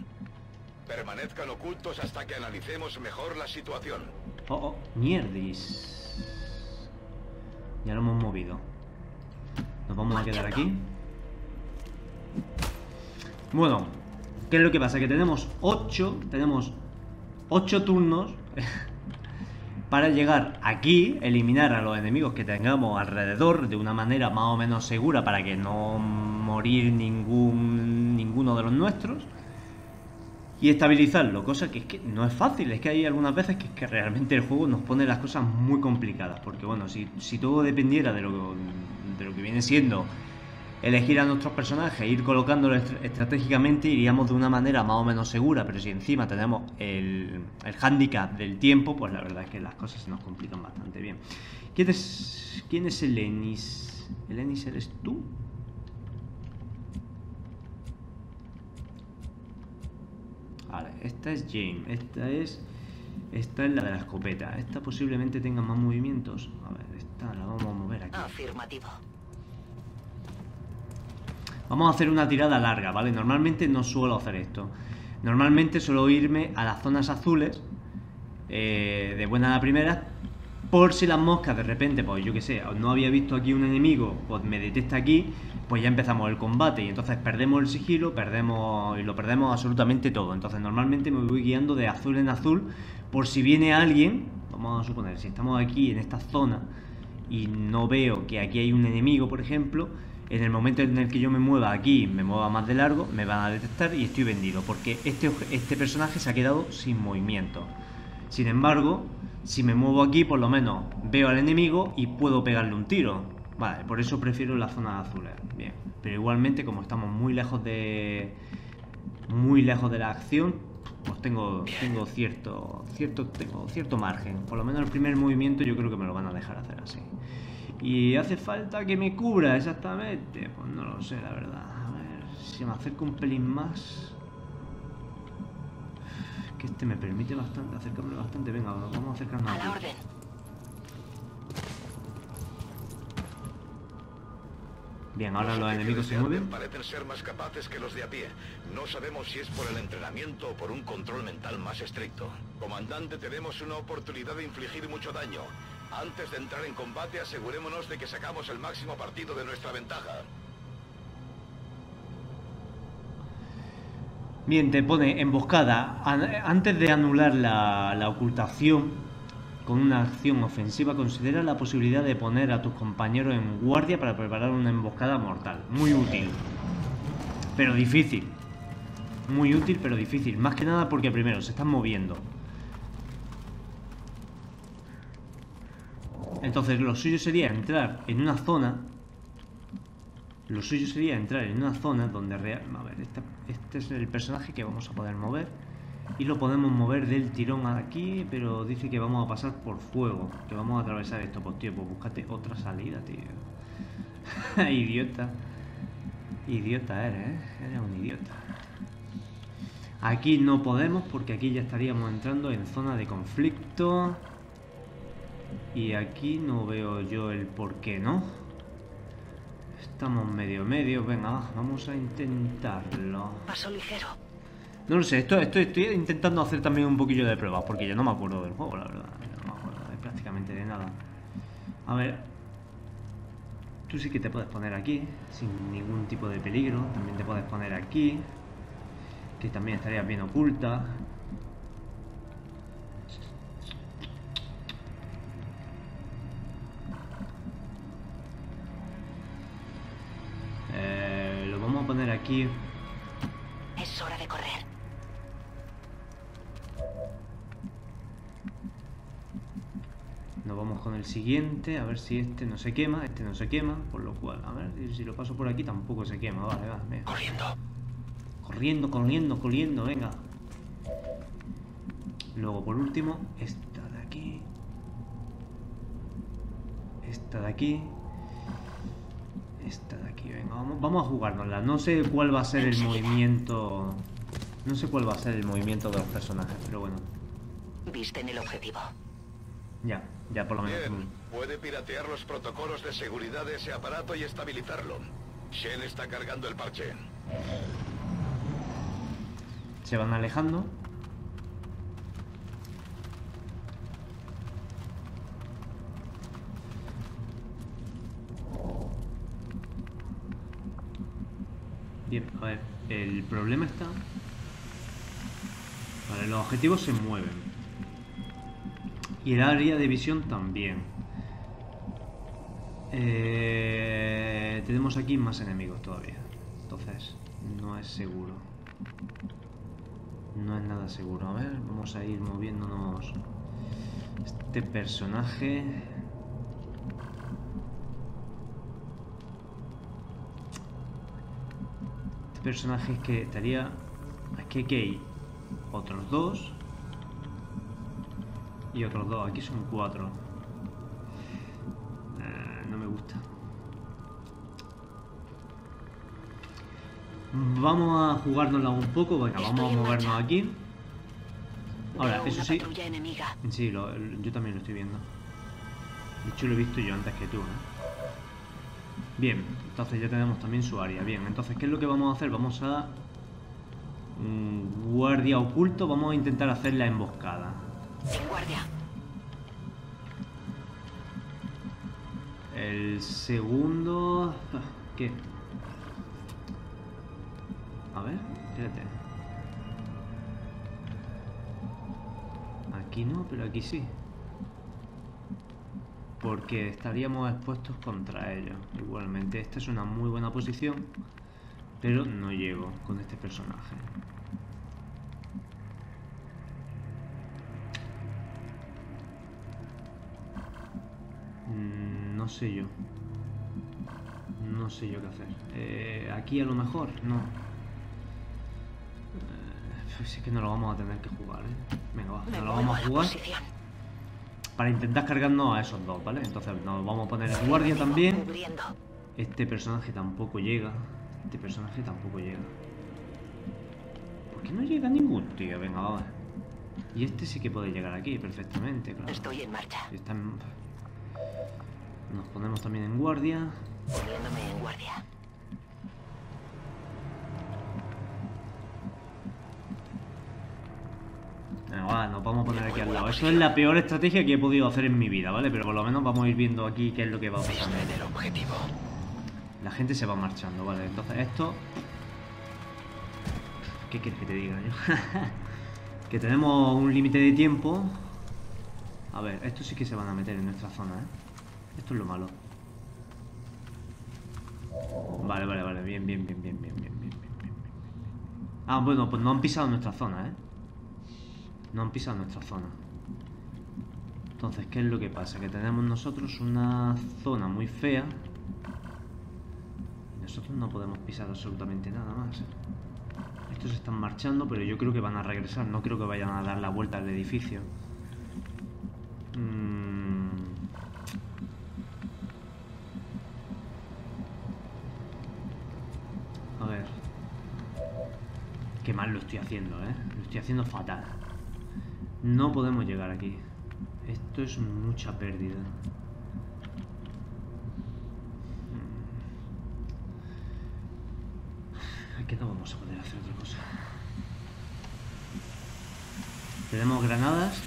Permanezcan ocultos hasta que analicemos mejor la situación. Oh, oh, mierdis. Ya lo hemos movido. Nos vamos a quedar aquí. Bueno, ¿qué es lo que pasa? Que tenemos 8, tenemos 8 turnos *laughs* para llegar aquí, eliminar a los enemigos que tengamos alrededor de una manera más o menos segura para que no morir ningún ninguno de los nuestros y estabilizarlo, cosa que es que no es fácil, es que hay algunas veces que, que realmente el juego nos pone las cosas muy complicadas, porque bueno, si, si todo dependiera de lo, de lo que viene siendo elegir a nuestros personajes, ir colocándolos est- estratégicamente, iríamos de una manera más o menos segura, pero si encima tenemos el, el hándicap del tiempo, pues la verdad es que las cosas se nos complican bastante bien. ¿Quién es, quién es el Enis? ¿El Enis eres tú? Vale, esta es Jane, esta es esta es la de la escopeta. Esta posiblemente tenga más movimientos. A ver, esta la vamos a mover aquí. Afirmativo. Vamos a hacer una tirada larga, ¿vale? Normalmente no suelo hacer esto. Normalmente suelo irme a las zonas azules eh, de buena a la primera por si las moscas de repente, pues yo que sé, no había visto aquí un enemigo, pues me detecta aquí, pues ya empezamos el combate y entonces perdemos el sigilo, perdemos y lo perdemos absolutamente todo. Entonces normalmente me voy guiando de azul en azul por si viene alguien, vamos a suponer, si estamos aquí en esta zona y no veo que aquí hay un enemigo, por ejemplo, en el momento en el que yo me mueva aquí, me mueva más de largo, me van a detectar y estoy vendido, porque este, este personaje se ha quedado sin movimiento. Sin embargo, si me muevo aquí, por lo menos veo al enemigo y puedo pegarle un tiro. Vale, por eso prefiero las zonas azules. Bien, pero igualmente, como estamos muy lejos de. Muy lejos de la acción, pues tengo, tengo cierto, cierto, tengo cierto margen. Por lo menos el primer movimiento yo creo que me lo van a dejar hacer así. Y hace falta que me cubra exactamente. Pues no lo sé, la verdad. A ver, si me acerco un pelín más. Que este me permite bastante, acercarme bastante. Venga, vamos a acercarnos A la aquí. orden. Bien, ahora los Los enemigos se mueven. Parecen ser más capaces que los de a pie. No sabemos si es por el entrenamiento o por un control mental más estricto. Comandante, tenemos una oportunidad de infligir mucho daño. Antes de entrar en combate, asegurémonos de que sacamos el máximo partido de nuestra ventaja. Bien, te pone emboscada. An- Antes de anular la, la ocultación con una acción ofensiva, considera la posibilidad de poner a tus compañeros en guardia para preparar una emboscada mortal. Muy útil. Pero difícil. Muy útil, pero difícil. Más que nada porque primero se están moviendo. Entonces lo suyo sería entrar en una zona lo suyo sería entrar en una zona donde real... A ver, este, es el personaje que vamos a poder mover. Y lo podemos mover del tirón aquí, pero dice que vamos a pasar por fuego. Que vamos a atravesar esto. Pues tío, pues búscate otra salida, tío. *laughs* idiota. Idiota eres, ¿eh? Eres un idiota. Aquí no podemos porque aquí ya estaríamos entrando en zona de conflicto. Y aquí no veo yo el por qué no. Estamos medio medio, venga, va, vamos a intentarlo. Paso ligero. No lo sé, esto, esto estoy intentando hacer también un poquillo de pruebas, porque yo no me acuerdo del juego, la verdad. yo No me acuerdo de prácticamente de nada. A ver. Tú sí que te puedes poner aquí, sin ningún tipo de peligro. También te puedes poner aquí. Que también estaría bien oculta. Eh, lo vamos a poner aquí. Es hora de correr. Nos vamos con el siguiente, a ver si este no se quema, este no se quema, por lo cual, a ver, si lo paso por aquí tampoco se quema, vale, va, venga. Corriendo. Corriendo, corriendo, corriendo, venga. Luego, por último, esta de aquí. Esta de aquí. Esta de aquí, venga, vamos, vamos a jugárnosla. No sé cuál va a ser el movimiento... No sé cuál va a ser el movimiento de los personajes, pero bueno. Visten el objetivo. Ya, ya por lo menos... Bien, puede piratear los protocolos de seguridad de ese aparato y estabilizarlo. Shen está cargando el parche. Se van alejando. A ver, el problema está... Vale, los objetivos se mueven. Y el área de visión también. Eh, tenemos aquí más enemigos todavía. Entonces, no es seguro. No es nada seguro. A ver, vamos a ir moviéndonos. Este personaje... Este personaje es que estaría... Aquí hay que hay otros dos. Y otros dos. Aquí son cuatro. Eh, no me gusta. Vamos a jugárnosla un poco. Venga, vamos a movernos aquí. Ahora, eso sí. Sí, lo- yo también lo estoy viendo. De hecho, lo he visto yo antes que tú. Bien, entonces ya tenemos también su área. Bien, entonces, ¿qué es lo que vamos a hacer? Vamos a... mm, guardia oculto, vamos a intentar hacer la emboscada. Guardia. El segundo... ¿Qué? A ver, espérate. Aquí no, pero aquí sí. Porque estaríamos expuestos contra ellos. Igualmente, esta es una muy buena posición. Pero no llego con este personaje. Mm, No sé yo. No sé yo qué hacer. Eh, aquí a lo mejor, no. Eh, pues es que no lo vamos a tener que jugar, ¿eh? Venga, va, no lo vamos a jugar. Para intentar cargarnos a esos dos, ¿vale? Entonces nos vamos a poner en guardia también. Este personaje tampoco llega. Este personaje tampoco llega. ¿Por qué no llega ningún tío? Venga, vamos. Y este sí que puede llegar aquí perfectamente, claro. Estoy en marcha. Está en- Nos ponemos también en guardia. Poniéndome en guardia. Nos vamos a poner aquí al lado. Eso es la peor estrategia que he podido hacer en mi vida, ¿vale? Pero por lo menos vamos a ir viendo aquí qué es lo que va a pasar. el objetivo. La gente se va marchando, ¿vale? Entonces esto... ¿Qué quieres que te diga yo? *laughs* que tenemos un límite de tiempo. A ver, estos sí que se van a meter en nuestra zona, ¿eh? Esto es lo malo. Vale, vale, vale. Bien, bien, bien, bien, bien, bien, bien, bien. Ah, bueno, pues no han pisado nuestra zona, ¿eh? No han pisado nuestra zona. Entonces, ¿qué es lo que pasa? Que tenemos nosotros una zona muy fea. Y nosotros no podemos pisar absolutamente nada más. Estos están marchando, pero yo creo que van a regresar. No creo que vayan a dar la vuelta al edificio. Mm. A ver. Qué mal lo estoy haciendo, ¿eh? Lo estoy haciendo fatal. No podemos llegar aquí. Esto es mucha pérdida. Mm. Aquí no vamos a poder hacer otra cosa. Tenemos granadas.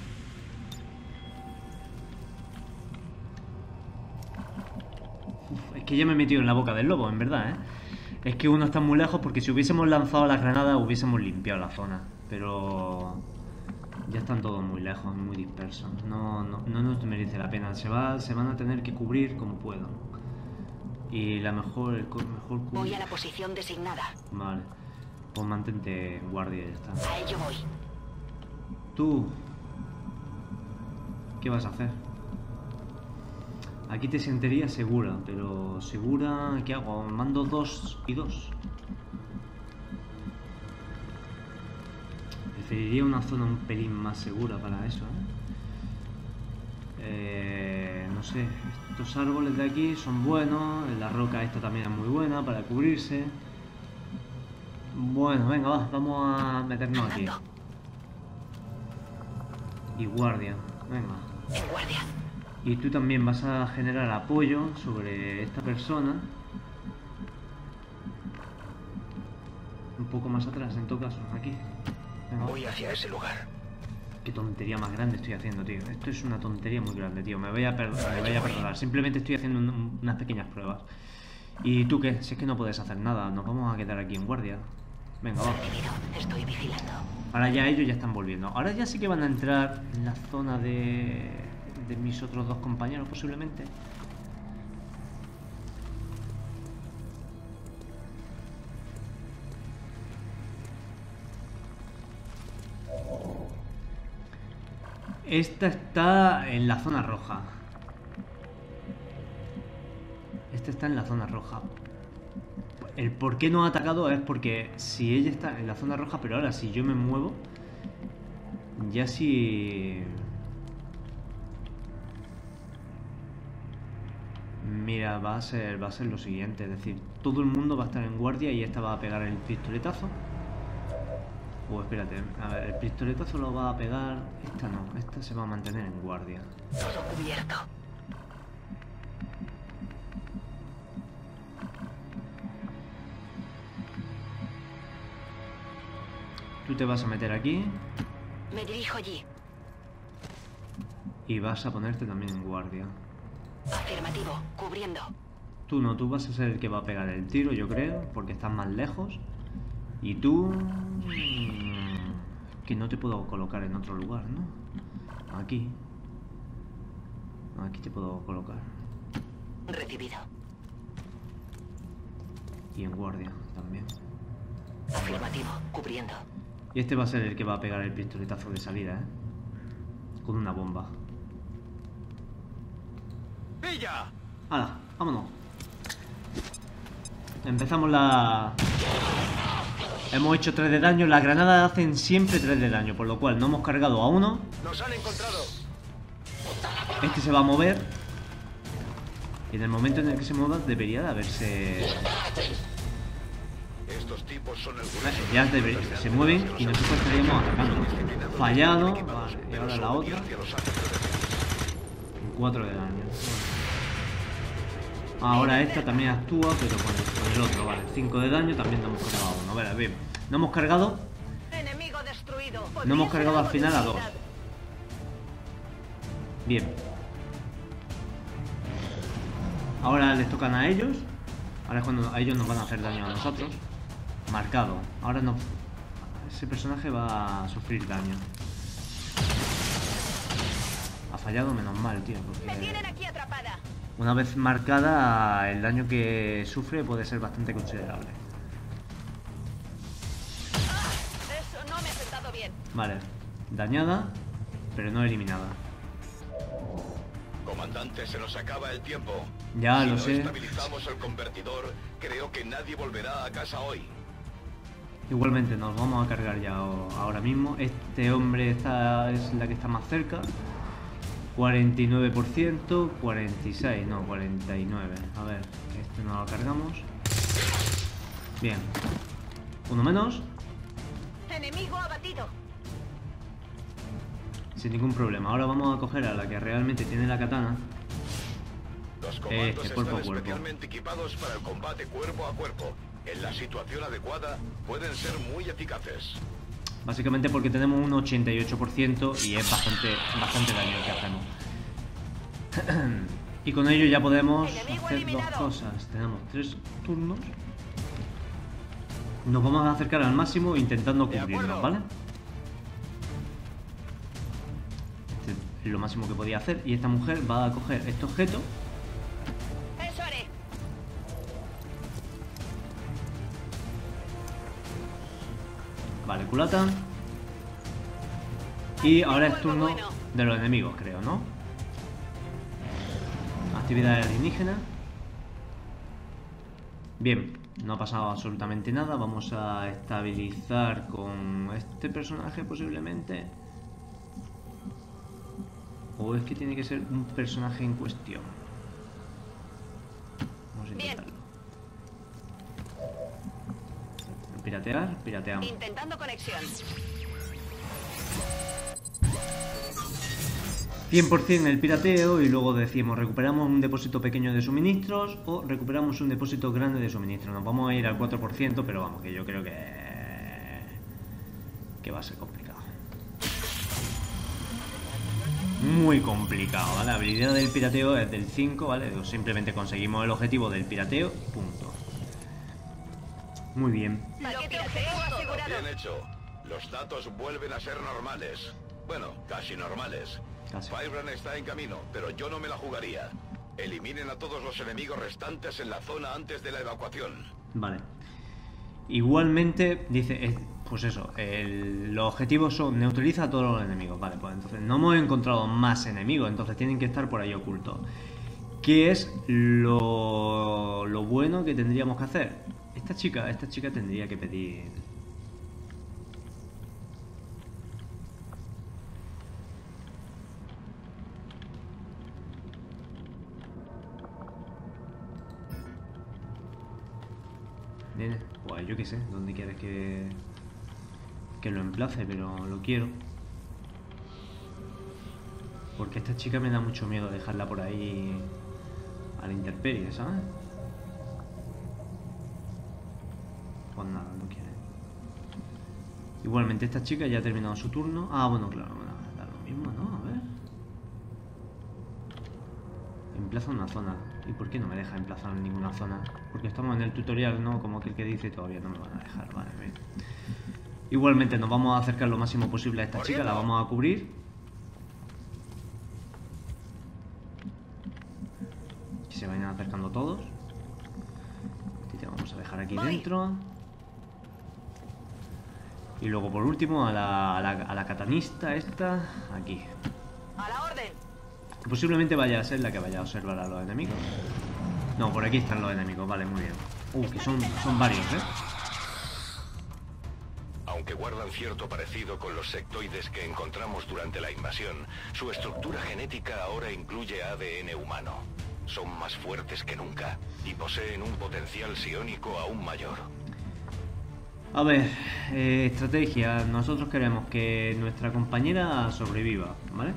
Es que ya me he metido en la boca del lobo, en verdad, ¿eh? Es que uno está muy lejos porque si hubiésemos lanzado las granadas hubiésemos limpiado la zona. Pero ya están todos muy lejos, muy dispersos. No, no, no nos merece la pena. Se, va, se van a tener que cubrir como puedan. Y la mejor, el mejor cubrir- Voy a la posición designada. Vale. Pues mantente en guardia y ya está. A ello voy. Tú. ¿Qué vas a hacer? Aquí te sentiría segura, pero segura, ¿qué hago? Mando dos y dos. Preferiría una zona un pelín más segura para eso, ¿eh? Eh, no sé, estos árboles de aquí son buenos, la roca esta también es muy buena para cubrirse. Bueno, venga, va, vamos a meternos aquí. Y guardia, venga. En guardia. Y tú también vas a generar apoyo sobre esta persona. Un poco más atrás, en todo caso, aquí. Venga. Voy hacia ese lugar. Qué tontería más grande estoy haciendo, tío. Esto es una tontería muy grande, tío. Me voy a, per- me voy a perdonar. Simplemente estoy haciendo un- unas pequeñas pruebas. ¿Y tú qué? Si es que no puedes hacer nada, nos vamos a quedar aquí en guardia. Venga, va. Estoy vigilando. Ahora ya ellos ya están volviendo. Ahora ya sí que van a entrar en la zona de, de mis otros dos compañeros, posiblemente. Esta está en la zona roja. Esta está en la zona roja. El por qué no ha atacado es porque si ella está en la zona roja, pero ahora si yo me muevo, ya si... Mira, va a ser, va a ser lo siguiente, es decir, todo el mundo va a estar en guardia y esta va a pegar el pistoletazo. Espérate, a ver, el pistoletazo lo va a pegar, esta no, esta se va a mantener en guardia. Todo cubierto. Tú te vas a meter aquí Me dirijo allí. y vas a ponerte también en guardia. Afirmativo. Cubriendo. Tú no, tú vas a ser el que va a pegar el tiro, yo creo, porque estás más lejos. Y tú... Que no te puedo colocar en otro lugar, ¿no? Aquí. Aquí te puedo colocar. Recibido. Y en guardia también. Afirmativo. Cubriendo. Y este va a ser el que va a pegar el pistoletazo de salida, ¿eh? Con una bomba. ¡Pilla! ¡Hala! ¡Vámonos! Empezamos la... Hemos hecho 3 de daño. Las granadas hacen siempre 3 de daño, por lo cual no hemos cargado a uno. ¡Nos han encontrado! Este se va a mover. Y en el momento en el que se mueva debería de haberse... Estos tipos son el. Ya se mueven y nosotros estaríamos atacando. Fallado. Vale, y ahora la otra. 4 de daño. Ahora esta también actúa, pero con, con el otro, vale. 5 de daño, también no hemos cargado a uno. Vale, bien. No hemos cargado, Enemigo destruido. no hemos cargado al final a dos. Bien. Ahora les tocan a ellos. Ahora es cuando a ellos nos van a hacer daño a nosotros. Marcado. Ahora no. Ese personaje va a sufrir daño. Ha fallado menos mal, tío. Me Porque tienen aquí atrapada. Una vez marcada, el daño que sufre puede ser bastante considerable. Eso no me ha sentado bien. Vale. Dañada, pero no eliminada. Comandante, se nos acaba el tiempo. Ya si lo no sé. estabilizamos el convertidor, creo que nadie volverá a casa hoy. Igualmente nos vamos a cargar ya ahora mismo. Este hombre está, es la que está más cerca. 49%, 46, no, 49. A ver, este no lo cargamos. Bien. Uno menos, Enemigo abatido. sin ningún problema. Ahora vamos a coger a la que realmente tiene la katana. Los comandos Este, cuerpo a están cuerpo. especialmente equipados para el combate cuerpo a cuerpo. En la situación adecuada, pueden ser muy eficaces. Básicamente porque tenemos un 88% y es bastante, bastante daño el que hacemos. *clears throat* y con ello ya podemos hacer dos cosas. Tenemos tres turnos Nos vamos a acercar al máximo intentando cubrirnos, ¿vale? Este es lo máximo que podía hacer. Y esta mujer va a coger este objeto. Vale, culata. Y ahora es turno de los enemigos, creo, ¿no? Actividad alienígena. Bien, no ha pasado absolutamente nada. Vamos a estabilizar con este personaje posiblemente. ¿O es que tiene que ser un personaje en cuestión? Vamos a intentarlo. Piratear, pirateamos. Intentando conexión. 100% el pirateo y luego decimos recuperamos un depósito pequeño de suministros o recuperamos un depósito grande de suministros. Nos vamos a ir al 4%, pero vamos, que yo creo que, que va a ser complicado. Muy complicado, ¿vale? La habilidad del pirateo es del 5, ¿vale? Simplemente conseguimos el objetivo del pirateo, punto. Muy bien. Paquete objetivo asegurado. Bien hecho. Los datos vuelven a ser normales. Bueno, casi normales. Casi. Firebrand está en camino, pero yo no me la jugaría. Eliminen a todos los enemigos restantes en la zona antes de la evacuación. Vale. Igualmente, dice, es- pues eso, el- los objetivos son neutraliza a todos los enemigos. Vale, pues entonces no hemos encontrado más enemigos, entonces tienen que estar por ahí ocultos. ¿Qué es lo, lo bueno que tendríamos que hacer? Esta chica, esta chica tendría que pedir... Pues yo qué sé, ¿dónde quieres que, que lo emplace? Pero lo quiero. Porque esta chica me da mucho miedo dejarla por ahí a la ¿sabes? Pues nada, no quiere. Igualmente esta chica ya ha terminado su turno. Ah, bueno, claro, bueno, da lo mismo, ¿no? A ver. Emplaza una zona. ¿Y por qué no me deja emplazar en ninguna zona? Porque estamos en el tutorial, ¿no? Como aquel que dice, todavía no me van a dejar, vale, bien. Igualmente nos vamos a acercar lo máximo posible a esta chica, la vamos a cubrir. Que se vayan acercando todos. Y te vamos a dejar aquí dentro. Y luego por último a la, a la, a la catanista esta, aquí. A la orden. Posiblemente vaya a ser la que vaya a observar a los enemigos. No, por aquí están los enemigos, vale, muy bien. Uh, que son, son varios, ¿eh? Aunque guardan cierto parecido con los sectoides que encontramos durante la invasión, su estructura genética ahora incluye ADN humano. Son más fuertes que nunca y poseen un potencial psiónico aún mayor. A ver, eh, estrategia. Nosotros queremos que nuestra compañera sobreviva, ¿vale?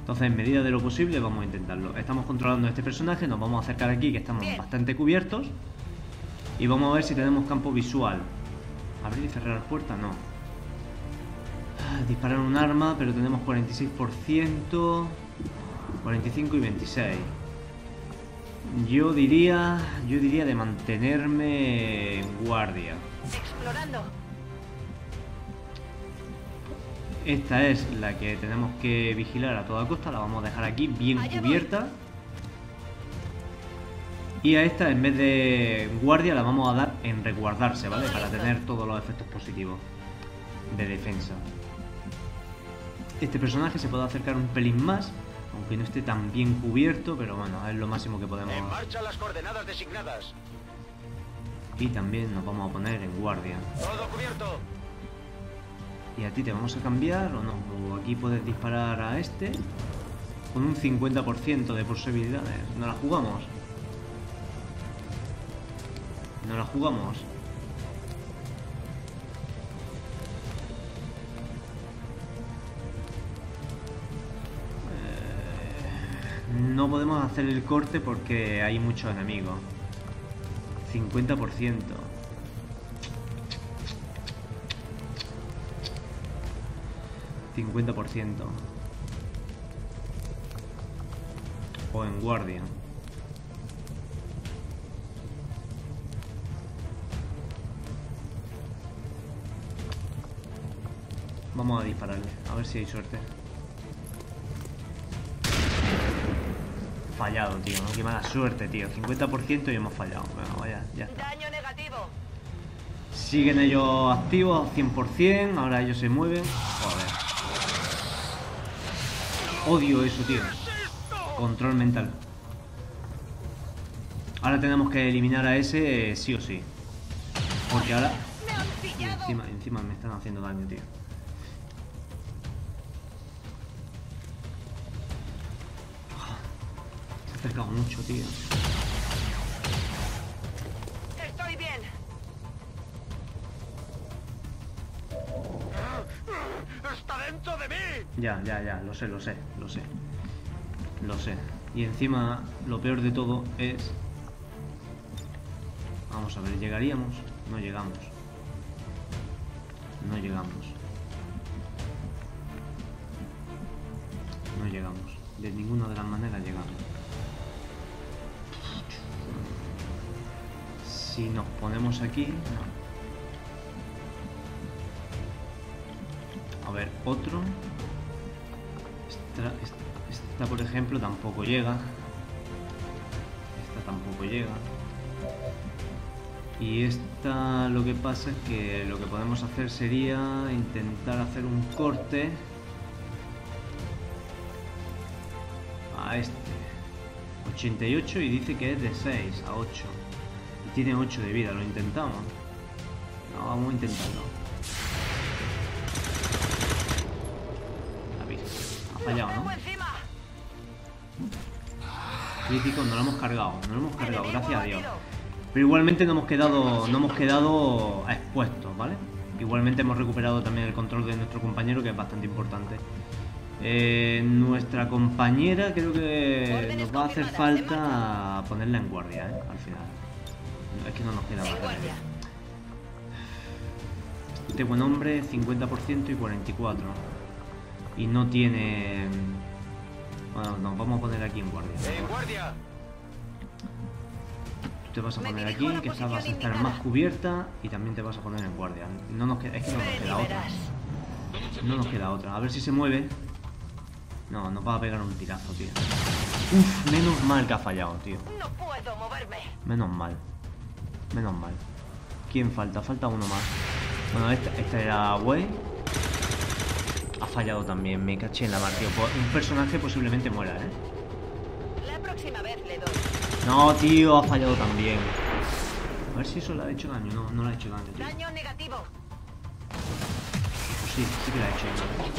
Entonces, en medida de lo posible, vamos a intentarlo. Estamos controlando a este personaje, nos vamos a acercar aquí, que estamos bastante cubiertos. Y vamos a ver si tenemos campo visual. Abrir y cerrar puerta, no. Ah, Disparar un arma, pero tenemos 46%, 45 y 26. Yo diría, yo diría de mantenerme en guardia. Explorando. Esta es la que tenemos que vigilar a toda costa, la vamos a dejar aquí bien Allá voy. cubierta. Y a esta, en vez de guardia, la vamos a dar en resguardarse, ¿vale? Para tener todos los efectos positivos de defensa. Este personaje se puede acercar un pelín más, aunque no esté tan bien cubierto, pero bueno, es lo máximo que podemos... En marcha las coordenadas designadas. Y también nos vamos a poner en guardia. Todo cubierto. ¿Y a ti te vamos a cambiar o no? O aquí puedes disparar a este con un 50% de posibilidades. ¿No la jugamos? ¿No la jugamos? Eh, No podemos hacer el corte porque hay muchos enemigos. 50%. ¿50%? O en guardia. Vamos a dispararle, a ver si hay suerte. Fallado, tío, ¿no? Qué mala suerte, tío. 50% y hemos fallado. Bueno, vaya, ya está. Daño negativo. Siguen ellos activos al 100%, ahora ellos se mueven. Joder. Odio eso, tío. Control mental. Ahora tenemos que eliminar a ese eh, sí o sí. Porque ahora... Encima, encima me están haciendo daño, tío. Acercado mucho, tío. Estoy bien. ¡Está dentro de mí! Ya, ya, ya, lo sé, lo sé, lo sé. Lo sé. Y encima, lo peor de todo es... Vamos a ver, ¿llegaríamos? No llegamos. No llegamos. No llegamos. De ninguna de las maneras llegamos. Si nos ponemos aquí... A ver, otro. Esta, por ejemplo, tampoco llega. Esta tampoco llega. Y esta lo que pasa es que lo que podemos hacer sería intentar hacer un corte a este. 88 y dice que es de 6 a 8. Tiene 8 de vida, lo intentamos. No, vamos a intentarlo. La visto. Ha fallado, ¿no? Crítico, no lo hemos cargado, no lo hemos cargado, gracias a Dios. Pero igualmente no hemos quedado, no hemos quedado expuestos, ¿vale? Igualmente hemos recuperado también el control de nuestro compañero, que es bastante importante. Eh, nuestra compañera creo que nos va a hacer falta ponerla en guardia, ¿eh? Al final. Que no nos queda más remedio. Este buen hombre, 50% y 44. Y no tiene... Bueno, nos vamos a poner aquí en guardia. ¡En guardia! Tú te vas a poner aquí, que esta vas a estar más cubierta y también te vas a poner en guardia. No nos queda, es que no nos queda otra. No nos queda otra. A ver si se mueve. No, nos va a pegar un tirazo, tío. Uf, menos mal que ha fallado, tío. No puedo moverme. Menos mal. Menos mal. ¿Quién falta? Falta uno más. Bueno, esta, esta era Way. Ha fallado también, me caché en la mar, tío. Un personaje posiblemente muera, ¿eh? La próxima vez le doy. No, tío, ha fallado también. A ver si eso le ha hecho daño. No, no le ha hecho daño, tío. Daño negativo. Pues sí, sí que le ha hecho daño.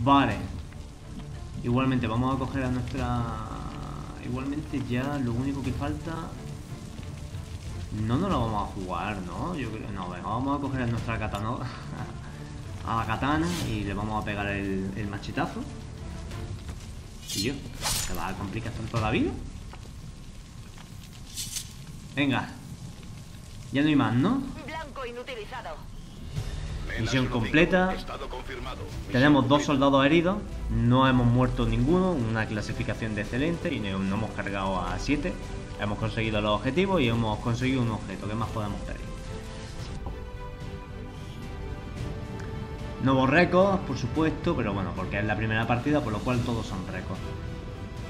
Vale. Igualmente, vamos a coger a nuestra... Igualmente ya lo único que falta... No nos lo vamos a jugar, ¿no? Yo creo... No, venga, vamos a coger a nuestra katana... *laughs* A la katana y le vamos a pegar el, machetazo. Y yo, ¿te va a complicar tanto la vida? Venga. Ya no hay más, ¿no? Blanco inutilizado. Misión completa. Tenemos dos soldados heridos, no hemos muerto ninguno, una clasificación de excelente y no no hemos cargado a 7. Hemos conseguido los objetivos y hemos conseguido un objeto. ¿Qué más podemos pedir? Nuevos récords, por supuesto, pero bueno, porque es la primera partida, por lo cual todos son récords.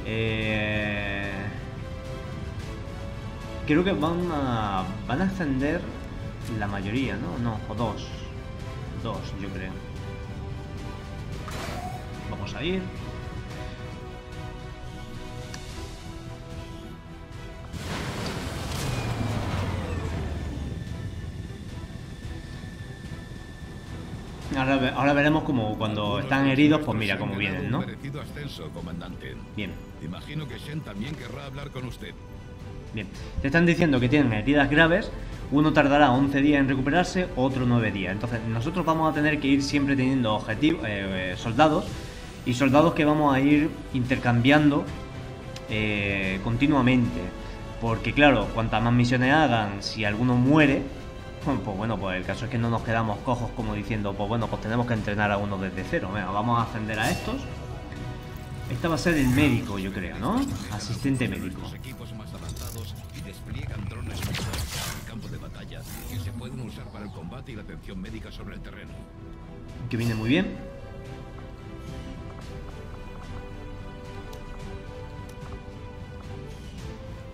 Eh... Creo que van a, van a ascender la mayoría, ¿no? No, o dos. Dos, yo creo. Vamos a ir. Ahora, ahora veremos como cuando están heridos, pues mira cómo vienen, ¿no? Ascenso, comandante. Bien. Imagino que Shen también querrá hablar con usted. Bien, te están diciendo que tienen heridas graves, uno tardará 11 días en recuperarse, otro 9 días. Entonces, nosotros vamos a tener que ir siempre teniendo objetivos, eh, eh, soldados, y soldados que vamos a ir intercambiando eh, continuamente. Porque claro, cuantas más misiones hagan, si alguno muere, *laughs* pues bueno, pues el caso es que no nos quedamos cojos como diciendo, pues bueno, pues tenemos que entrenar a uno desde cero. Vamos a ascender a estos. Esta va a ser el médico, yo creo, ¿no? Asistente médico. Y la atención médica sobre el terreno. Que viene muy bien.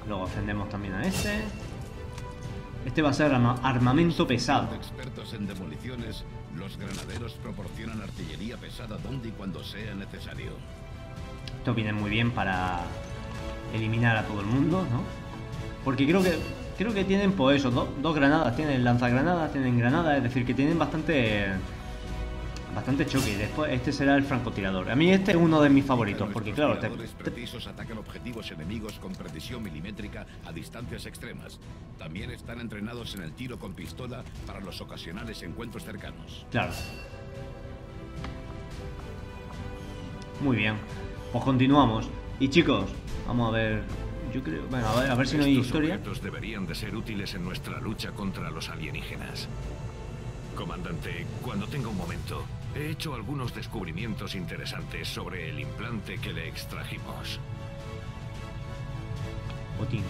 Luego ascendemos también a este. Este va a ser arma- armamento pesado. Expertos en demoliciones, los granaderos proporcionan artillería pesada donde y cuando sea necesario. Esto viene muy bien para eliminar a todo el mundo, ¿no? Porque creo que creo que tienen pues eso, do- dos granadas, tienen lanzagranadas, tienen granadas, es decir, que tienen bastante bastante choque. Y después este será el francotirador. A mí este es uno de mis favoritos, porque claro, te- Tiradores precisos atacan objetivos enemigos con precisión milimétrica a distancias extremas. También están entrenados en el tiro con pistola para los ocasionales encuentros cercanos. Claro. Muy bien. Pues continuamos. Y chicos, vamos a ver. Yo creo. Bueno, a ver, a ver si no hay Estos historia. objetos deberían de ser útiles en nuestra lucha contra los alienígenas. Comandante, cuando tenga un momento, he hecho algunos descubrimientos interesantes sobre el implante que le extrajimos. Botín.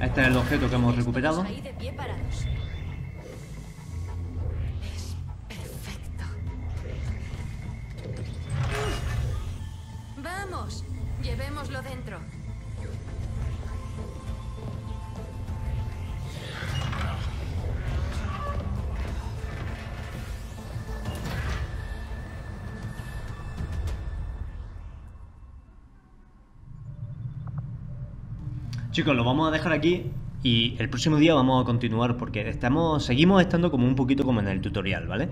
Este es el objeto que hemos recuperado. Vamos, llevémoslo dentro. Chicos, lo vamos a dejar aquí y el próximo día vamos a continuar porque estamos, seguimos estando como un poquito como en el tutorial, ¿vale?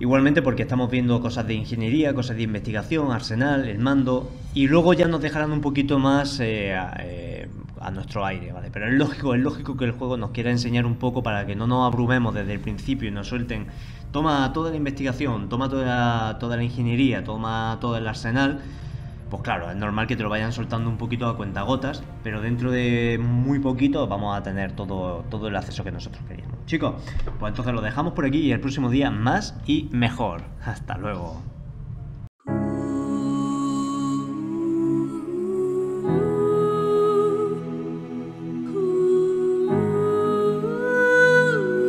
Igualmente porque estamos viendo cosas de ingeniería, cosas de investigación, arsenal, el mando y luego ya nos dejarán un poquito más eh, a, eh, a nuestro aire, ¿vale? Pero es lógico, es lógico que el juego nos quiera enseñar un poco para que no nos abrumemos desde el principio y nos suelten toma toda la investigación, toma toda, toda la ingeniería, toma todo el arsenal pues claro, es normal que te lo vayan soltando un poquito a cuentagotas, pero dentro de muy poquito vamos a tener todo, todo el acceso que nosotros queríamos. Chicos, pues entonces lo dejamos por aquí y el próximo día más y mejor. Hasta luego.